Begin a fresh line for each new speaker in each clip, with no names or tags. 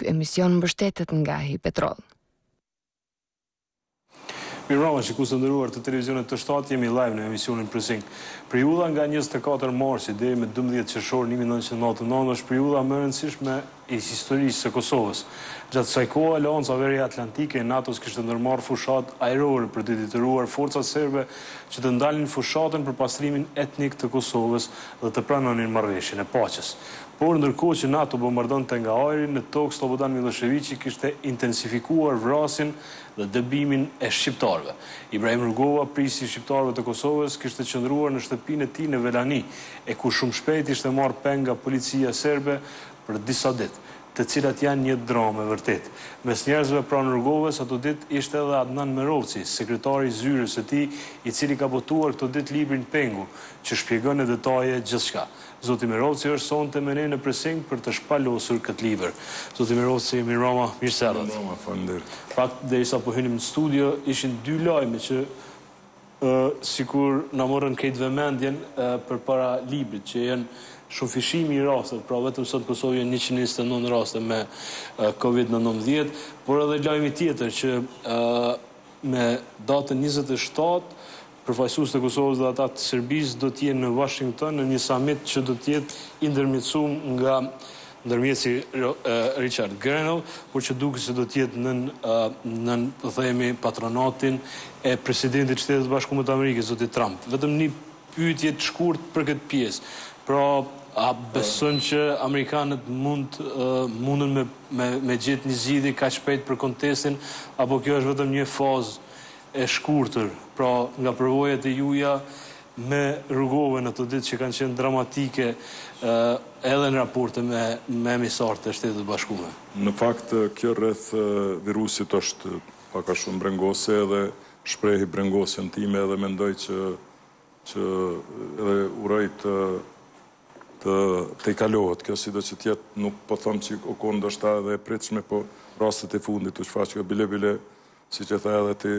Ky emision mbështetet nga
HIB Petrol. Mirëmbrëma, shikues të nderuar të televizionit T7, jemi live në emisionin Pressing. Periudha nga 24 marsi deri më 12 qershor 1999 është periudha më e rëndësishme i historisë së Kosovës. Gjatë kësaj kohe, Aleanca Veriatlantike e NATO-s kishte ndërmarrë fushatë ajrore për të detyruar forcat serbe që të ndalnin fushatën për pastrimin etnik të Kosovës dhe të pranonin marrëveshjen e paqes. Por, ndërkohë që NATO bombardonte nga ajri, në tokë Sllobodan Millosheviqi kishte intensifikuar vrasjen dhe dëbimin e shqiptarëve. Ibrahim Rugova, prijësi i shqiptarëve të Kosovës, kishte qëndruar në shtëpinë e tij në Velani, e ku shumë shpejt ishte marrë peng nga policia serbe për disa ditë, të cilat janë një dramë e vërtetë. Mes njerëzve pranë Rugovës ato ditë ishte edhe Adnan Merovci, sekretari i zyrës së tij, i cili ka botuar këto ditë librin Pengu, që shpjegon në detaje gjithçka. Zoti Merovci është sonte me ne në Pressing për të shpalosur këtë libër. Zoti Merovci, mirëmbrëma, mirë se
erdhët. Mirëmbrëma,
faleminderit. Në fakt, derisa po hynim në studio, ishin dy lajme që, Ë sikur na morën krejt vemendjen përpara librit që jan shumëfishimi i rasteve pra vetëm sot në Kosovë jan njëqind e njëzet e nëntë raste me Covid nëntëmbëdhjetë por edhe lajmi tjetër që me datën njëzet e shtatë përfaqësuesit e Kosovës dhe ata të Serbisë do të jenë në Washington në një samit që do të jetë i ndërmjetësum nga Ndërmjetësi Richard Grenell, por që duket se do të jetë nën nën po themi patronatin e Presidentit të Shteteve të Bashkuara të Amerikës, zoti Trump. Vetëm një pyetje të shkurtë për këtë pjesë. Pra, a besoni që amerikanët mund mundën me me me gjetë një zgjidhje kaq shpejt për kontestin apo kjo është vetëm një fazë e shkurtër? Pra, nga përvojat e juaja me Rugovën në ato ditë që kanë qenë dramatike edhe në raporte me emisarët e Shteteve të Bashkuara.
Në fakt, kjo rreth virusit është pak a shumë brengosëse edhe shprehi brengosjen time edhe mendoj që që edhe uroj të të tejkalohet kjo sido që të jetë nuk po them që u konë ndoshta edhe e pritshme po rastet e fundit u shfaqën bile bile siç e the edhe ti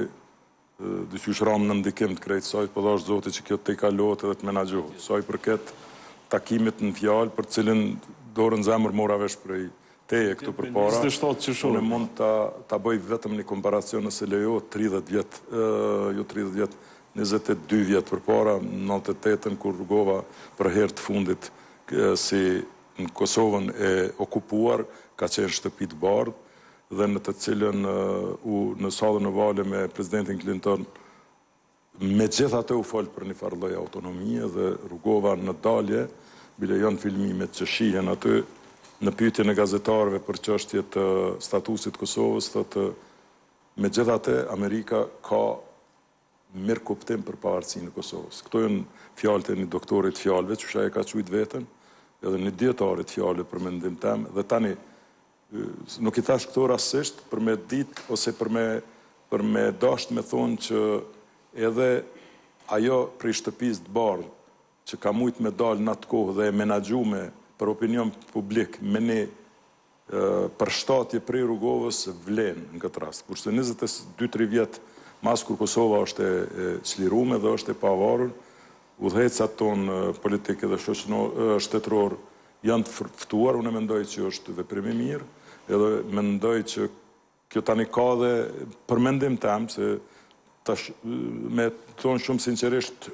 Diqysh ramë në ndikim të krejt kësaj, po dhashtë Zoti që kjo të tejkalohet edhe të menaxhohet. Sa i përket takimit në fjalë, për të cilin dorën në zemër mora vesh prej teje këtu përpara, unë mund ta ta bëj vetëm një komparacion nëse lejohet tridhjetë vjet, jo tridhjetë vjet, njëzet e dy vjet përpara, në nëntëdhjetë e tetën kur Rugova për herë të fundit si në Kosovën e okupuar, ka qenë në Shtëpi të Bardhë, dhe në të cilën unë në sallën ovale me presidentin Klinton, megjithatë u fol për një farë lloj autonomie dhe Rugova në dalje, bile jo në filmimet që shihen aty, në pyetjen e gazetarëve për çështje të statusit të Kosovës, thotë, Megjithatë, Amerika ka mirëkuptim për pavarësinë e Kosovës. Këto janë fjalët e një doktori të fjalëve, qysh ai e ka quajt veten, edhe një dietari të fjalëve për mendim tem, dhe tani nuk i thash këto rastësisht për me dit ose për me për me dashtë me thonë që edhe ajo prej shtëpisë të bardhë që ka mujt me dalë n'atë kohë dhe e menaxhume për opinion publik me ni përshtatje prej Rugovës vlen n'këtë rast, kurse njëzet e dy tri vjet mas kur Kosova është e çlirume dhe është e pavarur, udhëheqësat tonë politik edhe shtetëror janë të ftuar, une mendoj që është veprim i mirë edhe mendoj që Kjo tani ka dhe për mendim tem se tash me thonë shumë sinqerisht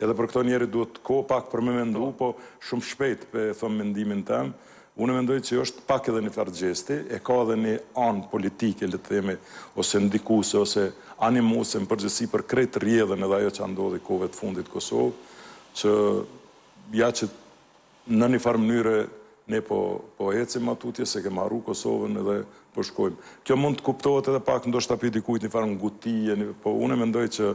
edhe për këto njeri duhet kohë pak për me mendu po shumë shpejt pe thom mendimin tem unë mendoj që është pak edhe një farë gjesti e ka edhe një anë politike le të themi ose ndikuse ose animuse në përgjithësi për krejt rrjedhën edhe ajo ça ndodhi kohëve të fundit Kosovë që ja që Në një farë mënyre ne po po ecim ma tutje, s'e kemë harru Kosovën edhe po shkojmë. Kjo mund të kuptohet edhe pak ndoshta prej dikujt një farë ngutie, një, po unë mendoj që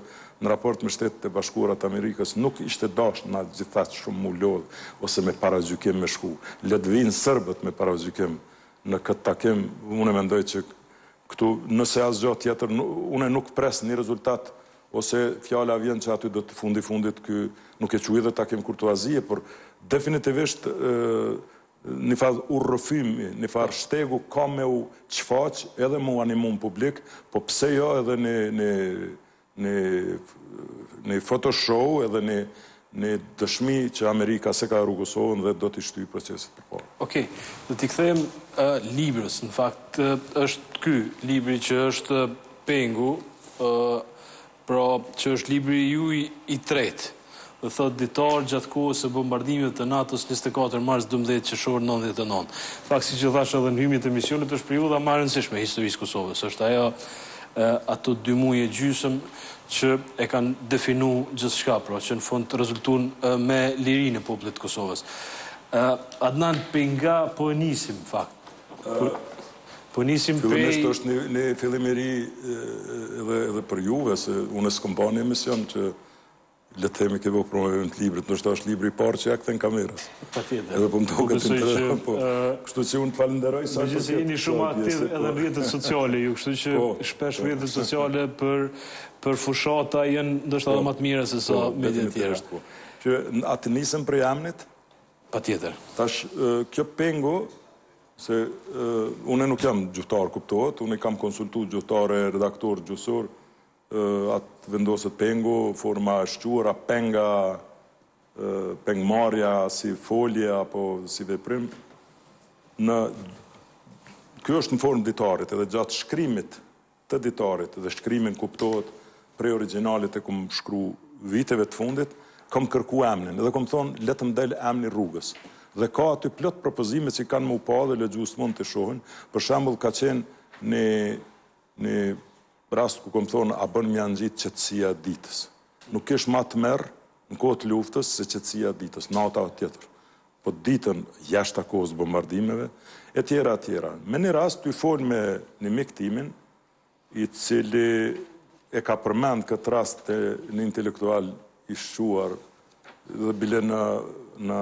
në raport me Shtetet e Bashkuara të Amerikës nuk ishte dashtë na gjithaqë shumë mu lodhë ose me paragjykim me shku. Le të vijnë serbët me paragjykim në këtë takim, unë mendoj që Këtu nëse asgjë tjetër unë nuk pres një rezultat ose fjala vjen që aty do të fundi fundit ky nuk e quaj dhe takim kurtuazie por definitivisht një farë udhërrëfimi, një farë shtegu ka me u çfaq edhe me u animu në publik, po pse jo edhe në Një një photo show edhe një një dëshmi që Amerika s'e ka harru Kosovën dhe do t'i shtyjë proceset përpara.
Okej. Do t'i kthehemi librës. Në fakt është ky libri që është pengu, pra që është libri juaj i tretë. dhe thotë ditar gjatë kohës së bombardimeve të NATO-s njëzet e katër mars dymbëdhjetë qershor nëntëdhjetë e nëntë. Fakt, siç e thashë edhe në hyrjen e emisionit, është periudha më e rëndësishme e historisë së Kosovës. Është ajo ato dy muaj e gjysëm që e kanë definu gjithçka, pra që në fund rezultun me lirinë e popullit të Kosovës. Adnan, pej nga po e nisim fakt? Po nisim
pej... Fillimisht është një, një fillim i ri edhe, edhe për juve, se unë s'kam pa një emision që Le të themi këtë promovim të librit, ndoshta është libri i parë që ja kthen kamerës.
Patjetër.
Edhe për po më duket interesant. Po. Kështu që unë të falënderoj
sa për këtë. Jeni shumë aktiv edhe në rrjetet sociale ju, kështu që shpesh rrjetet sociale për për fushata janë ndoshta edhe më të mira se sa media të
tjera. Qysh ta nisim prej
emnit? Patjetër.
Tash kjo pengu se unë nuk jam gjuhëtar kuptohet, unë kam konsultuar gjuhëtarë, redaktorë, gjuhësor, A t'vendoset pengu, forma e shquar, a pengu, pengmarrja si folje apo si veprim, në, kjo është në formë ditarit, edhe gjatë shkrimit të ditarit, dhe shkrimin kuptohet prej origjinalit e kom shkru viteve të fundit, kom kërku emnin, edhe kom thonë le t'më del emni rrugës. Dhe ka aty plot propozime që i kanë me u pa dhe lexuesit mund t'i shohin, për shembull ka qenë një, një Rast ku kom thonë a bën me ja ngjit qetësia e ditës. Nuk kish ma tmerr në kohë të luftës se qetësia e ditës, nata o tjetër, po ditën jashta kohës bombardimeve, e tjera e tjera. Me ni rast tuj fol me ni mik timin i cili e ka përmend këtë rast te ni intelektual i shquar dhe bile në në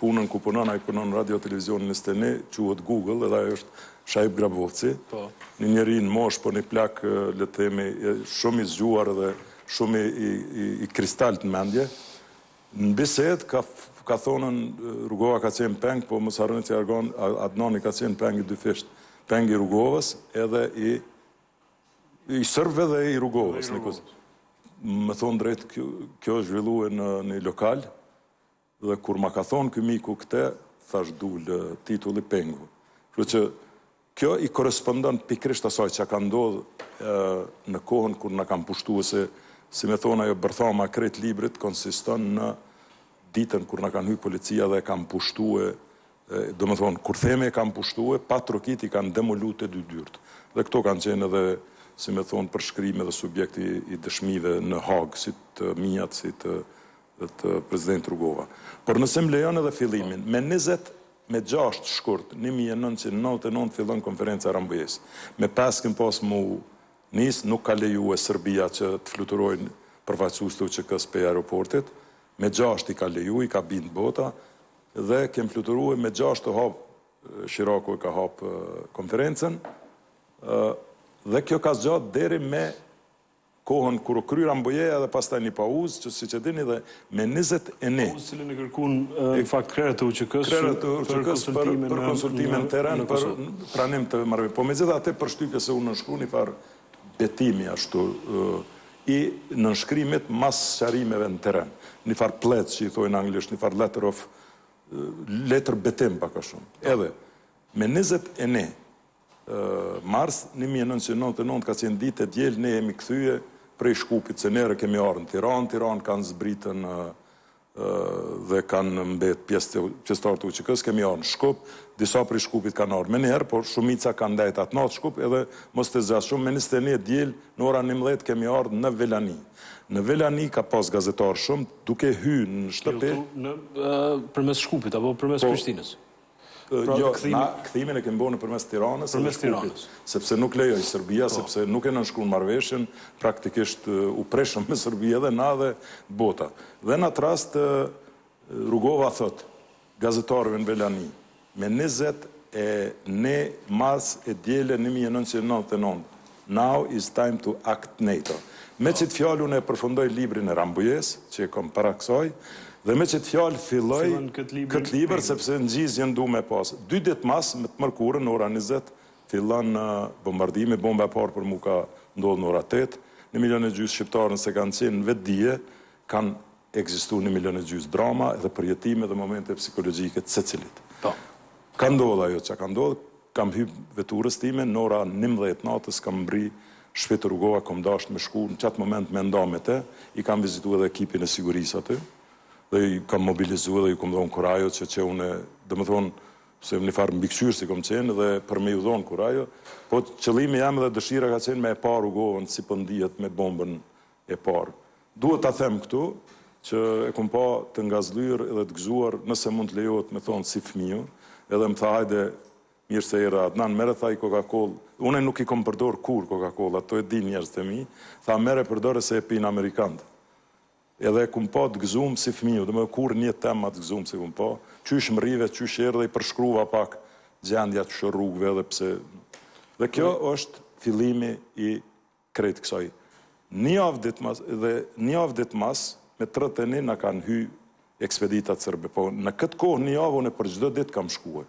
punën ku punon ai punon në radio televizionin në Sidnej quhet Google edhe ai është Shaip Grabovci po një njeri në moshë po një plak le të themi shumë i zgjuar edhe shumë i i, i kristalt në mendje në bisedë ka ka thonë Rugova ka qenë peng po mos harroni ky Adnani ka qenë peng i dyfisht peng i Rugovës edhe i i serbëve dhe i Rugovës. Me thonë drejt, kjo është zhvillu e në një lokal, dhe kur ma ka thonë ky miku këte, thash dul titulli pengu. Kështu që kjo i korrespondon pikërisht asaj që ka ndodhë në kohën kur na kanë pushtue se, si me thonë ajo bërthama krejt librit, konsiston në ditën kur na kanë hy policia dhe e kanë pushtue Domethënë, kur themi e kanë pushtue, pa trokit i kanë demolu te dy dyert. Dhe këto kanë qenë edhe, si me thonë, përshkrimi dhe subjekti i dëshmive në Hagë, si të miat, si të të Presidentit Rugova. Por nëse më lejon edhe fillimin, me njëzet me gjashtë shkurt një mijë e nëntëqind e nëntëdhjetë e nëntë fillon Konferenca e Rambujës. Me pesë kem pas mu nis, nuk ka lejue Serbia që të fluturojnë përfaqësues të UÇK-së pej aeroportit. Me gjashtë i ka leju, i ka bind bota. Dhe kem fluturue me gjashtë hap Shiraku ka hap konferencën dhe kjo ka zgjat deri me kohën kur u kry Rambujeja dhe pastaj një pauzë që siç e dini dhe me njëzet e një
Pauzë të cilën e kërkuan në fakt krerët e UÇK-së krerët e UÇK-së
për konsultime në terren për pranim të marrëveshjes. Po megjithatë përshtypje se u nënshkru një farë Betimi ashtu i nënshkrimet mas sqarimeve në terren. Një farë pledge që i thojnë në anglisht, një farë letter of letër betim pak a shumë. Edhe me 21 mars 1999 ka qenë ditë e diel ne jemi kthye prej Shkupit, se ne kemi ardhur në Tiranë, Tiranë kanë zbritën dhe kanë mbetë pjesëtarë të UÇK-së, kemi ardhur në Shkup, disa prej Shkupit kanë ardhur menjëherë, por shumica kanë ndejtë atë natë Shkup edhe mos të zgjas shumë, me njëzet e një diel në orën njëmbëdhjetë kemi ardhur në Velani. Në Velani ka pasë gazetarë shumë, duke hyrë në shtëpi.
Përmes Shkupit apo përmes Prishtinës?
Jo, na kthimin e kemi bërë nëpërmes Tiranës
dhe Shkupit,
sepse nuk lejoj Serbia, sepse nuk e nënshkrun marrëveshjen, praktikisht u prishëm me Serbi edhe na dhe bota. Dhe në atë rast Rugova thotë gazetarëve në Velani, me njëzet e një mars e diele një mijë e nëntëqind e nëntëdhjetë e nëntë, Now is time to act NATO. Me qit fjalë unë e përfundoj librin e Rambujesë, që e kom para ksaj, dhe me qit fjalë filloj kët libër sepse ngjizjen du me e pas. Dy dit mas, me të mërkurën në ora njëzet fillon bombardimi, bomba e parë për mu ka ndodh në ora tetë, një milion e gjys shqiptarë nëse kanë qenë në vetëdije, Kanë ekzistuar një milion e gjysmë drama edhe përjetime dhe momente psikologjike të secilit.
Po.
Ka ndodhur ajo ça ka ndodhur, kam hyp veturës time, n'ora njëmbëdhjetë natës kam mbri shpi te Rugova, kom dashtë me shku, në qatë moment me nda me te, i kam vizitu edhe ekipin e sigurisë aty, dhe i kam mobilizu edhe ju kom dhonë kurajo që qe une, domethënë, se një farë mbikëqyrësi kom qenë dhe për me ju dhonë kurajo, po qëllimi jem dhe dëshira ka qenë me e pa Rugovën si po ndihet me bombën e parë. Duhet ta them këtu që e kom pa të ngazëllyer edhe të gëzuar, nëse mund të lejohet me thonë si fëmiu, edhe më tha hajde mirë se erdhe Adnan, merre tha i kokakollë, une nuk i kom përdorë kurrë kokakollat, këto e dinë njerëzit e mi, tha merre përdore se e pinë amerikantë. Edhe e kom pa të gëzumë si fëmiu, domethënë kurrë në jetë tem ma të gëzumë s'e kom pa, qysh më rrive, qysh erdhe i përshkruva pak gjendjen qysh rrugëve edhe pse Dhe kjo është fillimi i Krejt kësaj një javë ditë mas dhe një javë ditë mas me tridhjetë e një na kanë hy ekspeditat serbe po në këtë kohë një javë unë për çdo ditë kam shkue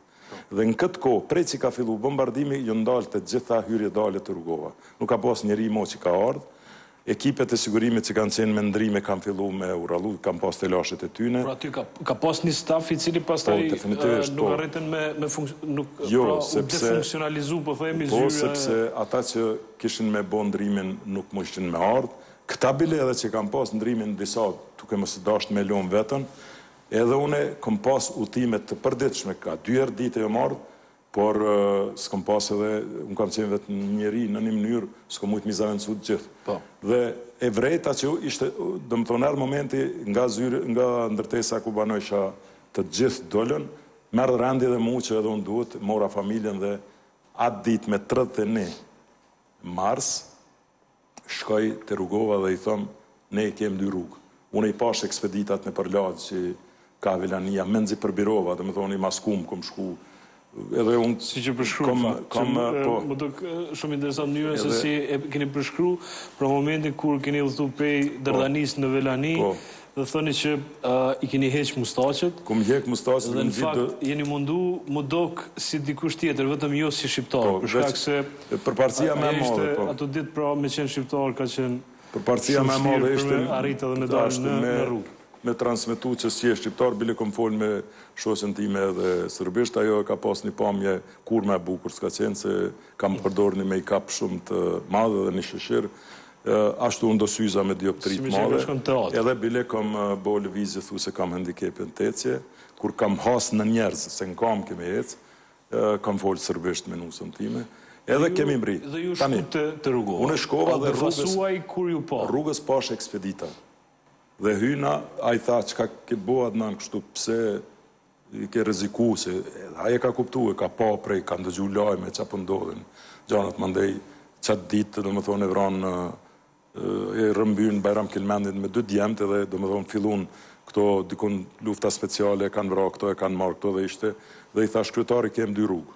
dhe në këtë kohë prej që ka fillu bombardimi jon ndal të gjitha hyrje dalje te Rugova nuk ka pas njeri mo që ka ardh ekipet e sigurimit që kanë qenë me ndrrime kanë fillu me u rrallu kanë pas telashet e tyne.
Pra aty ka ka pas një staf i cili pastaj
po definitivisht nuk
po. arritën me me funk nuk
jo
pra, u sepse defunksionalizu po themi
po zyrë sepse ata që kishin me bo ndrimin nuk mujshin me ardh, këta bile edhe që kanë pas ndrimin disa tu mos dashtë me lon vetën, edhe une kom pas udhëtime të përditshme ka dy herë dite jom ardh, por skom pas edhe un kam qenë vetëm një njeri në një mënyrë skom mujt mi zavendësu të gjithë.
Po.
Dhe e vrejta që ishte domethënë erdh momenti nga zyra nga ndërtesa ku banojsha të gjithë dolën, më erdh rendi dhe mu që edhe un duhet mora familjen dhe Atë ditë me tridhjetë e një mars shkoj te Rugova dhe i them ne kem dy rrugë. Unë i pashë ekspeditat nëpër lagje që ka Velania, mendzi përbirova, domethënë i maskum kom shku edhe unë
Siç e përshkruni, që më duk shumë interesant mënyra se si e keni përshkruar për momentin kur keni udhëtuar prej Dardanisë në Velani Dhe thoni që i keni heq mustaqet.
Kum hjek mustaqet
dhe në fakt. Dhe në fakt jeni mundu mu dok si dikush tjetër vetëm jo si shqiptar. Po, për shkak se
përparësia më e madhe
po. Ato ditë pra me qenë shqiptar ka qenë
përparësia më e madhe ishte
me arrit edhe me dalë në rrugë.
Me transmetu që s'je shqiptar bile kom fol me shoqen time edhe sërbisht ajo e ka pas një pamje kurrë më e bukur s'ka qenë se kam përdor një make up shumë të madh edhe një shashir Ashtu un do syza me dioptri të madhe, edhe bile kam bo lëvizje thu se kam hendikep në t'ecje, kur kam has në njerz se n'kamë kemi ec, kam fol sërbisht me nusen time, edhe kemi
mri. Tani,
unë shkova dhe
rrugës,
rrugës pashë ekspedita, dhe hyna, ai tha çka ke bo Adnan kështu, pse ke rreziku se edhe ai e ka kuptu, e ka pa prej, ka ndëgju lajme ça po ndodhin gjanat, mandej qat ditë domethënë e vranë e rrëmbyn Bajram Kelmendin me dy djemt edhe domethënë fillun këto dikun lufta speciale e kanë vra këto e kanë marr këto dhe ishte dhe i thash kryetar kem dy rrugë,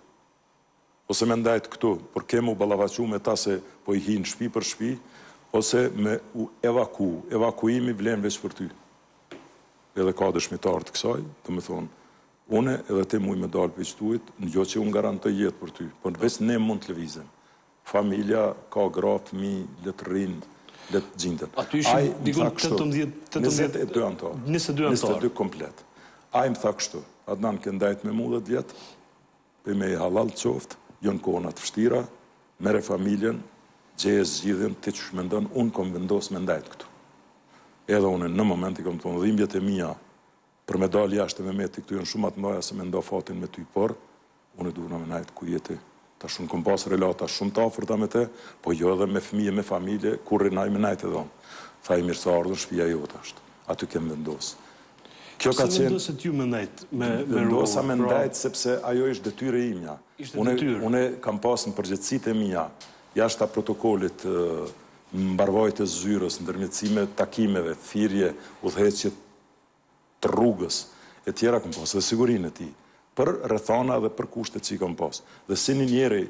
Ose me ndajt këtu, por ke me u ballafaqu me ta se po i hijnë shpi për shpi, ose me u evaku. Evakuimi vlen veç për ty. Edhe ka dëshmitar të kësaj, domethënë, une edhe ti mujm me dalë prej ktuhit, jo që unë garantoj jetë për ty, por veç ne mund të lëvizim. Familja ka gra, fëmijë, le të rrinë, le
të gjindet. Aty ishin
diku tetëmbëdhjetë,
tetëmbëdhjetë, njëzet
e dy anëtarë, njëzet e dy anëtarë, njëzet e dy komplet. Ai më tha kështu, Adnan ke ndajt me mu dhjetë vjet, me mu hallall të qoftë, jo në kohnat të vështira, mere familjen, gjeje zgjidhjen ti qysh mendon, unë kom vendos me ndajt këtu. Edhe unë në moment i kom thonë dhimbjet e mia për me dalë jashtë me met ti këtu janë shumë ma të mëdha se me nda fatin me ty, por unë dua me ndajt ku je ti. Tash unë kom pas relata shumë të afërta me të, po jo edhe me fëmijë e me familje, ku rrinë ai me ndajt edhe unë. Tha i mirëseardhun, shpia jote asht. Aty kem vendos.
Kjo ka qenë... Pse mendon se ti ju mendajt me
Rugova? Pra... Mendoj sa mendajt sepse ajo ishtë detyrë e imja.
Ishte detyrë.
Unë kam pasë në përgjegjësitë e mija, jashta protokollit, mbarëvajtje zyrës, ndërmjetësime takimeve, thirrje, udhëheqje të rrugës, e tjera, kam pasë edhe sigurinë e tij. për rrethana dhe për kushtet që i kam pas dhe si një njeri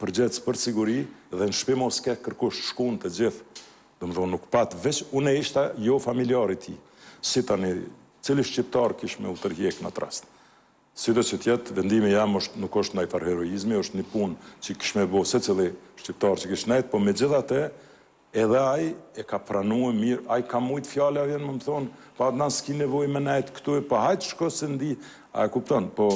përgjegjës për siguri dhe në shpi mo s'ke kërkush shkun të gjith domethën nuk pat veq une ishta jo familjar i tij si tani cili shqiptar kish me u tërhjek në atë rast sido që të jet vendimi jem është nuk është naj far heroizmi është një pun që kish me bo secili shqiptar që kish nejt po megjithate Edhe ai e ka pranue mirë ai ka mujt fjala vjen më më thon po Adnan ski nevoj me nejt këtue pa hajt shko se ndi a e kupton po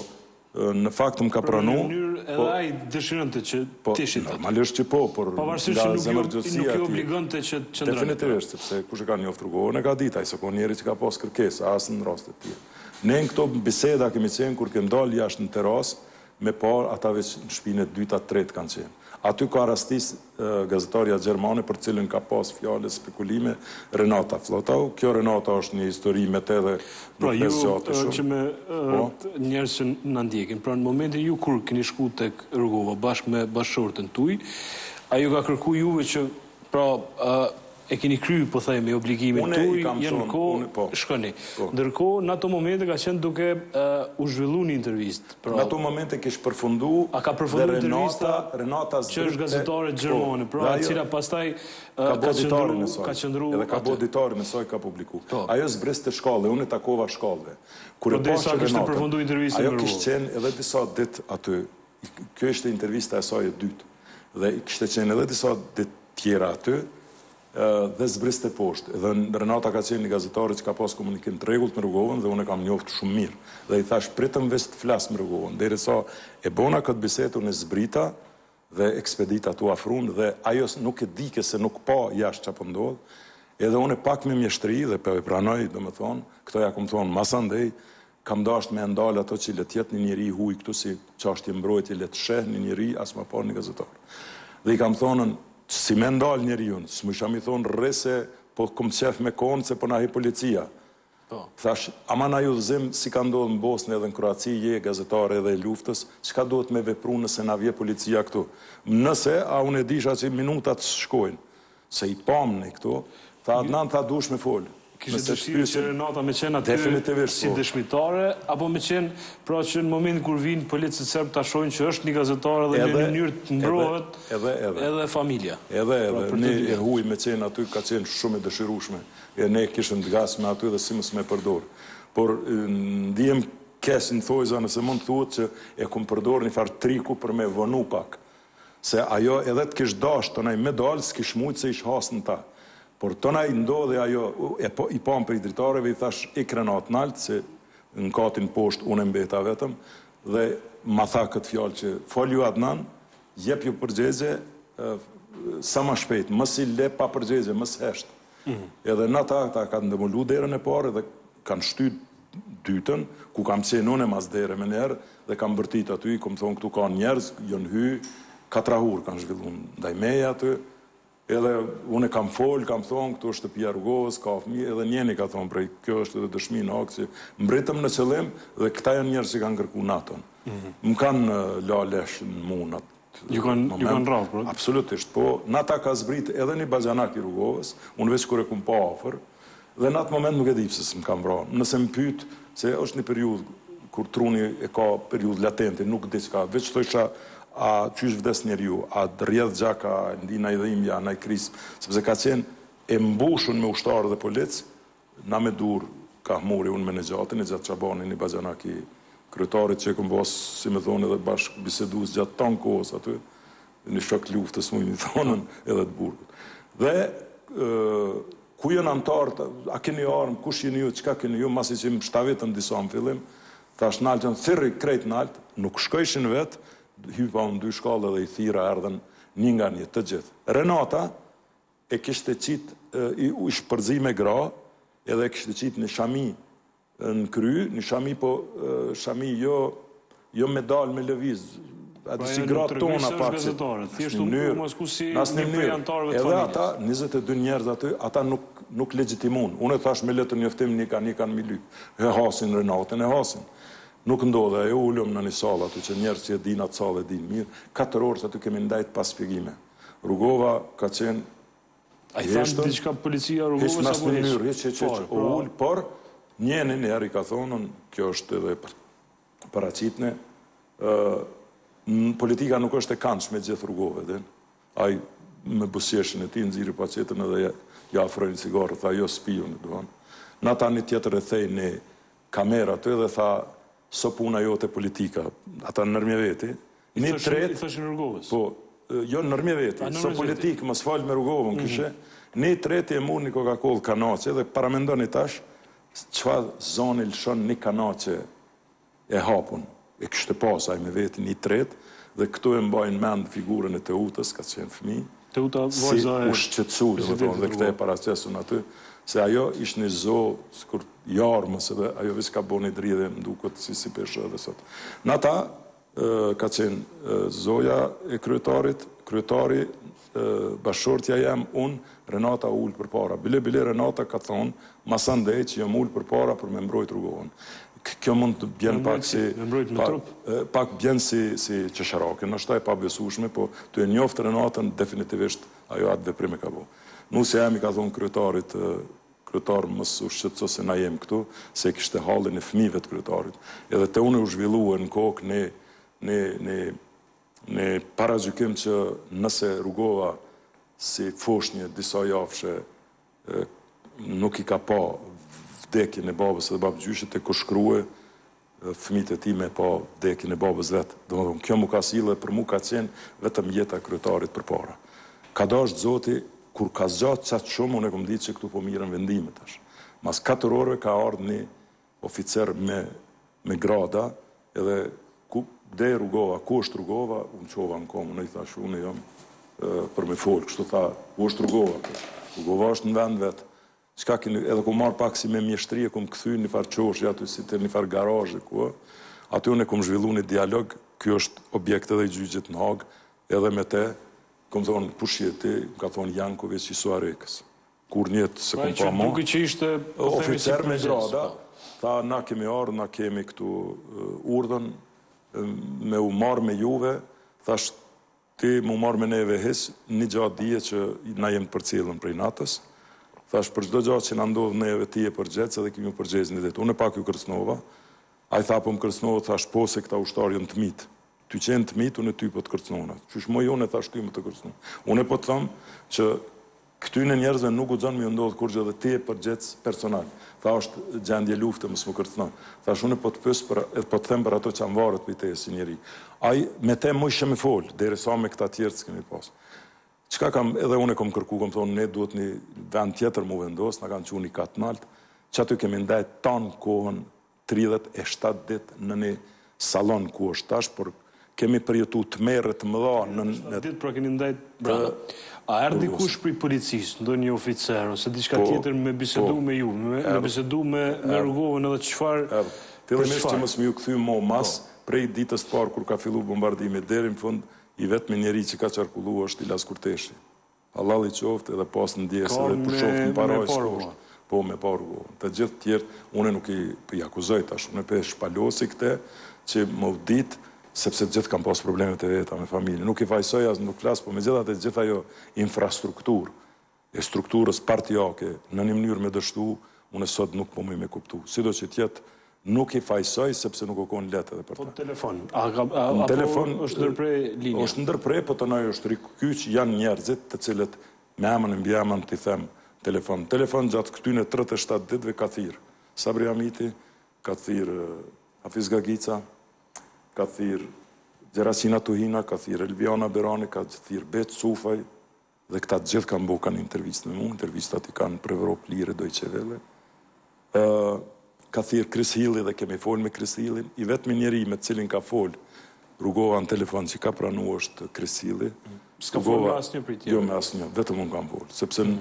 në fakt më ka pranu
po edhe ai dëshironte që
të
ishit
aty normalisht që po por
nga zemërgjësia e tij
definitivisht sepse kush e ka njoft Rugovën e ka dit ai s'u kon njeri që ka pas kërkesa as në raste të tjera ne në këto biseda kemi qen kur kem dal jasht në teras Me pa, ata veç në shpinë e dyta a tretë kanë qenë. Aty ka rastis gazetarja gjermane për të cilën ka pasë fjalë e spekulime, Renata Flottau. Kjo Renata është një histori me te
dhe nuk me zgjati shumë. Pra ju që me njerëz që na ndjekin, pra në momentin ju kur keni shku tek Rugova bashkë me bashkëshorten tuj, ai ju ka kërku juve që pra E keni kry, po themi, obligimin tuj, jeni kohë, shkoni. Ndërkohë, në ato momente ka qenë duke u zhvillu një
intervistë. Në ato momente kish përfundu
dhe Renata, Renata Zdrip, që është gazetare gjermane, pra e cila pastaj ka qëndru, ka qëndru,
edhe ka bo ditare me saj, ka publiku. Ajo zbriste shkallë dhe unë e takova shkallëve.
Përderisa kishte përfundu intervistën me Rugova.
Ajo kish qenë edhe disa ditë aty, Kjo ishte intervista e saj e dytë dhe kishte qenë edhe disa ditë tjera aty dhe zbriste poshtë. Dhe Renata ka qenë një gazetare që ka pas komunikim të rregullt me Rugovën dhe unë e kam njoftë shumë mirë. Dhe i thash pritëm veç të flas me Rugovën, derisa e bona këtë bisedë unë zbrita dhe ekspedita tu afru dhe ajo nuk e dike se nuk pa jashtë çfarë po ndodh. Edhe unë pak me mjeshtëri dhe po e pranoj, domethënë, këto ia kam thonë masandej, Kam dashtë me e ndalë ato që le të jetë një njeri i huj këtu si qashtje mbrojtje le të sheh një njeri asmapak një gazetar. Dhe i kam thonën si me ndalë njeriun, s'mujsha me i thonë rri se po kom qef me kon se po na hi policia. Thash ama naj udhëzim si ka ndodhë në Bosnë edhe në Kroaci je gazetare edhe luftës, çka duhet me vepru nëse na vje policia këtu. Nëse, a unë e disha që minutat shkojnë. Se i pamë ne këtu, tha Adnan tha duhesh me folë.
Kishe dëshirë që Renata me qenë aty si dëshmitare apo me qenë pra që në momentin kur vijnë policët serbë ta shohin që është një gazetare dhe në një mënyrë të mbrohet edhe familja?
Edhe, edhe, ne e huaj me qenë aty ka qenë shumë e dëshirueshme e ne e kishim të gatshme aty dhe si mos me përdor. Por ndihem keq në thonjëza nëse mund të thuhet që e kam përdor një farë triku për me vonu pak. Se ajo edhe të kish dashtë atëherë me dalë s'kish mujtë se ish has n'ta. Por atëherë ndodhi ajo e i pamë prej dritareve i thashë ik Renat nalt se në katin poshtë une mbeta vetëm dhe më tha këtë fjalë që fol ju Adnan jep ju përgjegje sa ma shpejtë mos i le pa përgjegje mos hesht Edhe në ata, ata kan demolu derën e parë edhe kan shty dytën, ku kam qenë unë mas dere menjëherë dhe kam bërtit aty, i kom thonë këtu ka njerëz, janë hy, katrahurë kanë zhvillu ndaj meje aty, edhe unë kam folë, kam thonë këtu është shtëpia Rugovës, ka fëmijë, edhe njeni ka thonë prej, kjo është edhe dëshmi në Hagë që mbritëm në qëllim dhe këta janë njerëz që kanë kërku NATO-n. Më kanë la lesh n'moment.
Ju kanë rrah, pra?
Absolutisht, po. Në ata ka zbrit edhe një baxhanak i Rugovës, unë veç kur e kam pa afër, dhe në atë moment nuk e di pse s'më kanë vra. Nëse më pytë, se është një periudhë, kur truni e ka periudhë latente, nuk di çka, veç thojsha, a qysh vdes njeriu, a t'rrjedh gjak, a e ndin naj dhimje, naj krismë, sepse ka qenë e mbushun me ushtarë dhe policë, Na me durë kah mori unë me një gjatë e gjatë Shabani baxhanak i kryetarit që e kom pas si me thonë edhe bashkëbisedues gjatë tan kohës aty një shok luftës muj me i thonën edhe të burgut dhe ku janë anëtarët a keni armë kush jeni ju çka keni ju masi që më shtovitën disa në fillim thash nalt thirri krejt nalt nuk shkojshin vet hypa unë dy shkallë edhe i thirra erdhën një nga një të gjithë Renata e kishte qit ish përzi me gra edhe e kishte qit një shami në kry një shami po shami jo jo me dal me lëviz
aty
si gra tona pa
që në mënyrë në asnjë mënyrë
edhe ata 22 njerëz aty ata nuk nuk legjitimun, unë e thash me letërnjoftim na kanë na kanë me i lyp e hasin Renatën e hasin nuk ndodhi e u ulëm në një sallë aty që njerëz që e dinë atë sallë e dinë mirë katër orë aty kemi ndejt pa shpjegime Rugova ka qenë i heshtur.
A i tha diçka policisë Rugova
apo heshtë? Heshtë në mënyrë, heshtë, heshtë, heshtë, u ul, por njeni një herë i ka thonën, kjo është edhe paracitne, politika nuk është e kansh me gjithë Rugovën, dhe ai me buzëqeshjen e tij nxirri paqetën edhe ja ofrojnë cigaret, tha jo s'pi unë, dhe në ta një tjetër e theu një kamera aty edhe tha S'o puna jote politika. Ata nërmje veti.
Një tret. I thëshin Rugovës.
Po, jo nërmje veti. S'o politikë, më fal me Rugovën, kishe. Një tret e mur një Coca-Cola kanace dhe paramendoni tash çfarë zoni lëshon një kanace e hapun. E kishte pas ai me veti një tret dhe këtu e mbajnë mend figurën e Teutës, ka qenë
fëmijë.
si
u shqetësu,
domethënë, dhe këtë e paraqes unë aty, se ajo ish një zo, sikur i armës, edhe ajo veç ka bo një dridhje, më duket, si si pe shoh edhe sot. Në ata, ka qenë zonja e kryetarit, kryetari, bashkëshortja jeme, unë, Renata u ul përpara. Bile bile Renata ka thonë, masandej, që jam ul përpara për me mbrojt Rugovën. Kjo mund të bjen pak si...
Me mbrojt me trup?
Pak bjen si qesharake, ndoshta e pabesueshme, po ta njoftë Renatën definitivisht ajo atë veprim e ka bo. Nusja jeme i ka thonë kryetarit, kryetar mos u shqetëso se na jemi këtu, se e kishte hallin e fëmijëve të kryetarit. Edhe te unë u zhvillue në kokë ni ni ni ni paragjykim që nëse Rugova si foshnje disa javëshe nuk i ka pa vdekjen e babës edhe babëgjyshit tek o shkrue fëmijët e tij me pa vdekjen e babës vet domethën kjo m'u ka sjell dhe për mu ka qen vetëm jeta e kryetarit përpara ka dasht zoti kur ka zgjat qaq shum une kom dit qe ktu po miren vendime tash mas katër orëve ka ardh ni oficer me me grada edhe ku është rugova ku është rugova unë u çova në komë unë i thash unë jam për me folë kështu tha ku është rugova rugova është në vend vet çka keni edhe e kum marr pak si me mjeshtri e kum kthy n'një farë qoshe aty si të një farë garazhe ku aty unë e kum zhvillu një dialog kjo është objekt edhe i gjyqit në hagë edhe me te kum thonë kush je ti ka thonë Jankovic i Suharekës Kurrë n'jetë s'e
kum
pa
mo
Oficer me grada Tha na kemi ardhë na kemi këtu urdhën me u marrë me juve Thash ti mu marrë me neve hiq Një gja dije që na jemi të përcjellun prej natës Thash për çdo gja që na ndodh neve ti je përgjegjës edhe ke me u përgjegj një ditë Unë pak ju kërcënova Ai tha po më kërcënove Thash po sikur ata ushtarë jon të mitë T'u qenë të mitë unë ty po të kërcënoj Qysh muj unë thash ty me të kërcënu Unë po të them që Këtyne njerëzve nuk guxon me ju ndodh kurgjo dhe ti je përgjegjës personal. Tha është gjendje lufte mos më kërcëno. Thash unë po të them për edhe po të them për ato çka varet prej teje si njeri. Ai me te mujsha me fol deri sa me këta tjerë s'kemi pas. Çka kam edhe unë e kom kërku kom thonë ne duhet ni vend tjetër m'u vendos na kanë çu ni kat nalt që aty kemi ndejt tanë kohën tridhjetë e shtatë ditë në një sallon ku është tash, por kemi përjetu tmerre të mëdha në. Tridhjetë e shtatë
ditë pra keni ndajt brenda. A erdh dikush prej policisë, ndonjë oficer ose diçka tjetër me bisedu me ju, me bisedu me Rugovën edhe çfarë,
për çfarë? Fillimisht që mos me ju kthy ma mas, prej ditës të parë kur ka fillu bombardimi deri në fund, i vetmi njeri që ka qarkullu është Iljaz Kurteshi. Hallall i qoftë edhe pastë ndjesë edhe pushoftë në parajsë s'kosht po me pa Rugova, të gjithë tjertë unë nuk i akuzoj tash unë po e shpalosi këtë që m'u ditë sepse të gjithë kanë pasë problemet e veta me familje nuk i fajësoj as nuk flas po megjithatë gjithë ajo infrastrukturë e strukturës partiake në një mënyrë me dështu unë sot nuk po muj me kuptu sido që të jetë Nuk i fajsoj sepse nuk u kon leht edhe për ta.
Po në telefon, a ka
në telefon
është ndërpre linja.
Është ndërpre, po tani është rikyç, janë njerëzit të cilët me emën e mbiemën t'i them telefon. Telefon gjatë këtyne 37 ditëve ka thirrë Sabri Hamiti, ka thirrë Hafiz Gagica, ka thirrë Gjeraqina Tuhina, ka thirrë Evliana Berani, ka thirrë Beqë Cufaj, Dhe këta të gjithë kanë bo kanë intervistë me mu, intervistat i kanë për Evropë Lire, Deutsche Welle. Ë ka thirr Chris Hilli dhe kemi fol me Chris Hillin, i vetmi njeri me të cilin ka fol Rugova në telefon që ka pranu është Chris Hilli. Mm.
S'ka fol me asnjë prej tjerëve.
Jo me asnjë, vetëm unë kam fol, sepse mm.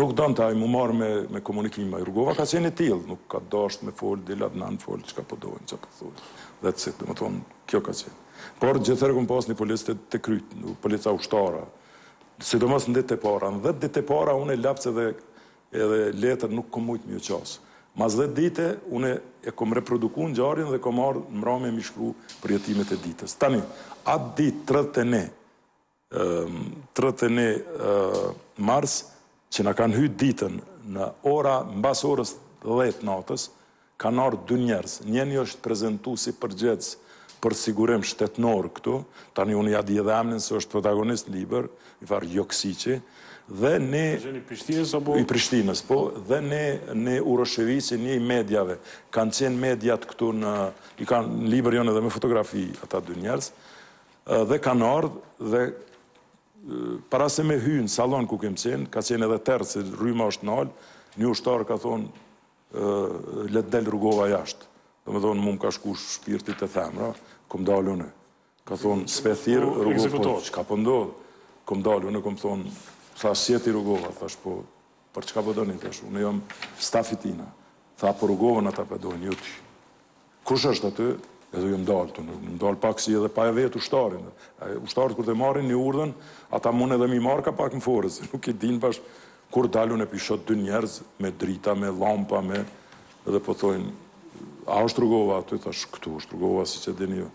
nuk donte ai m'u marr me me komunikim me Rugova ka qenë i tillë, nuk ka dasht me fol dil Adnan fol çka po doin, çka po thonë. Domethonë, kjo ka qenë. Por gjithherë kom pas një polic te, te kryt, policë a ushtarë, Sidomos në ditët e para. Në dhjetë ditët e para unë laps edhe edhe letër nuk kom mujt me ju qas. Mas dhjetë dite unë e kom reproduku ngjarjen dhe kom marr mbramje mi shkru përjetimet e ditës. Tani, atë ditë tridhjetë e një tridhjetë e një mars që na kanë hy ditën në ora mbas orës dhjetë natës, Kanë ardhë dy njerëz, njeni është prezentu si përgjegjës për sigurim shtetnor këtu, tani unë ja di edhe emnin se është protagonist n'libër, një farë Joksiqi, dhe ne...
Ky ka qenë i Prishtinës apo?
I Prishtinës, po, dhe një, një Urosheviqi, një i mediave, kanë qenë mediat këtu në, i kanë, në libër janë edhe me fotografi ata dy njerëz, dhe kanë ardhë, dhe para se me hy në sallon ku kemë qenë, ka qenë edhe terr se rryma është nalë, një ushtar ka thonë, Le të del Rugova jashtë. Domethonë, mu më ka shku shpirti të femra, kom dalë une. Ka thonë, s'pe thirr ty po Rugovën, po, çka po ndodh? Po kom dalë une, kom thonë, tha, s'je ti Rugova, thash, po, për çka po e doni, po thash, une jam stafi i tina. Tha, po Rugovën ata pe dojnë, po jo ty. Kush është aty? Edhe ju m'dal të nuk, m'dal pak si edhe pa e vetë ushtarin. Ushtarët kur të marrin një urdhën, ata mund edhe me i marrë ka pak me forcë, se nuk i din bash kur dal unë e po i shoh dy njerëz me drita, me lampa, me... Edhe po thojnë, a është Rugova aty, thash, këtu është Rugova, si që dini ju.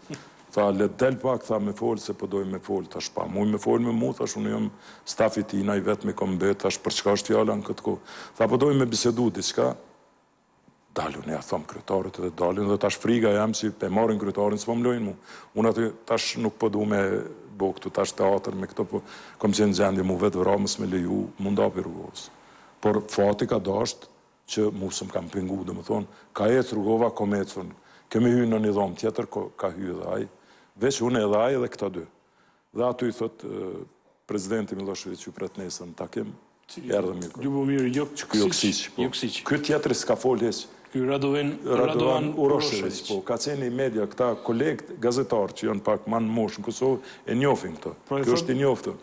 Tha, le del pak, tha, me folë, se po dojmë me folë, thash, pa, muni me folë me mu, thash, unë jam stafi i tina, i vetmi kam mbet, thash, për çka është fjala në këtë kohë. Tha, po dojmë me bisedu, diçka, Dal unë ja thom kryetarit dhe dalin dhe tash friga jem që pe marrin kryetarin s'po më lojnë mu. Unë aty tash nuk po du me bo këtu tash teatër me këto po kom qenë n'gjendje m'u vetëvra mos me leju m'u nda pi Rugovës. Por fati ka dasht që mu s'më kanë pengu domethonë ka ec Rugova kom ec unë kemi hy në një dhomë tjetër ka hy edhe ai veq unë edhe ai edhe këta dy. Dhe aty i thotë presidenti Millosheviq ju pret nesër në takim. Cili? Ljubomir.
Ljubomir Joksiq.
Joksiq, po. Joksiq. Ky tjetri s'ka fol hiç.
Ky Radovan
Radovan Urosheviq, po. Ka qenë i mediave këta kolegët gazetarë që janë pak më në moshë në Kosovë e njohin këto. Pra i thotë. Ky është i njoftë.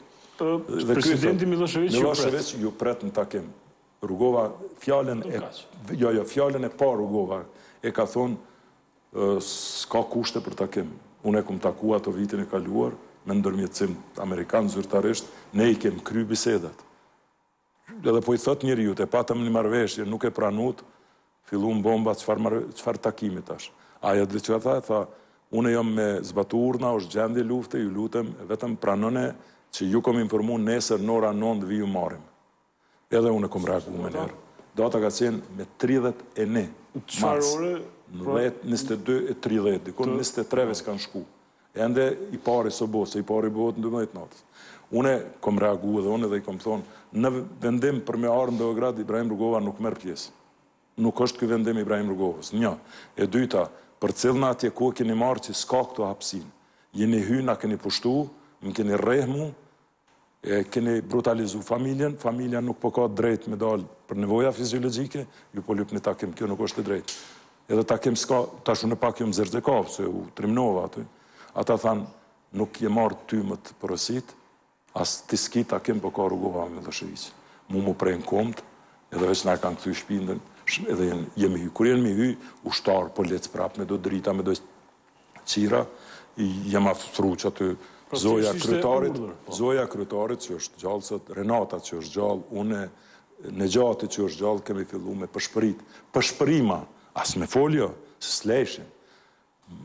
Presidenti Millosheviq
ju pret. Millosheviq ju pret në takim. Rugova fjalën e jo jo fjalën e parë Rugova e ka thonë S'ka kushte për takim. Unë e kam taku atë vitin e kaluar me ndërmjetësim amerikan zyrtarisht ne i kem kry bisedat. Edhe po i thot njeriut, e patëm një marrëveshje, nuk e pranut, filluan bombat, çfarë marr, çfarë takimi tash. Ai e di çka tha, tha, unë jam me zbatu urdhna, është gjendje lufte, ju lutem, vetëm pranone që ju kam informu nesër në ora nëntë vijmë ju marrim. Edhe unë kom reagu menjëherë. Data ka qenë me 31 mars, në 10, 22 e 30, dikund 23 veç kanë shku. Ende i pari s'u bo, se i pari u bo në 12 natës. Une kom reagu edhe unë edhe i kom thonë, n'vendim për me ardh në Beograd, Ibrahim Rugova nuk merr pjesë. Nuk është ky vendim i Ibrahim Rugovës. Një, e dyta, përcillne atje ku e keni marrë që s'ka këto hapësinë. Jeni hy, na keni pushtu, më keni rrehë mu, E keni brutalizu familjen, familja nuk po ka t'drejtë me dalë për nevoja fiziologjike, ju po lypni takim, kjo nuk është e drejtë. Edhe takim s'ka, tash unë pak jëmë zërzekavë, se u trimnova aty. Ata thanë, nuk jem ardh ty me të pyt, as ti s'ki takim, po ka Rugova me Millosheviq. Mu m'u prenë komët, edhe veç na e kanë kthy shpinën, edhe jemi hy. Kur jemi hy, ushtarë, policë, prapë me do drita, me do Qira, jemi afru që aty pra, zoja e kryetarit, zoja e kryetarit që është gjallë sot, Renata që është gjallë, une, Nexhati që është gjallë kemi fillu me pëshpërit. Pëshpërima, a me fol jo, se s'lejshin.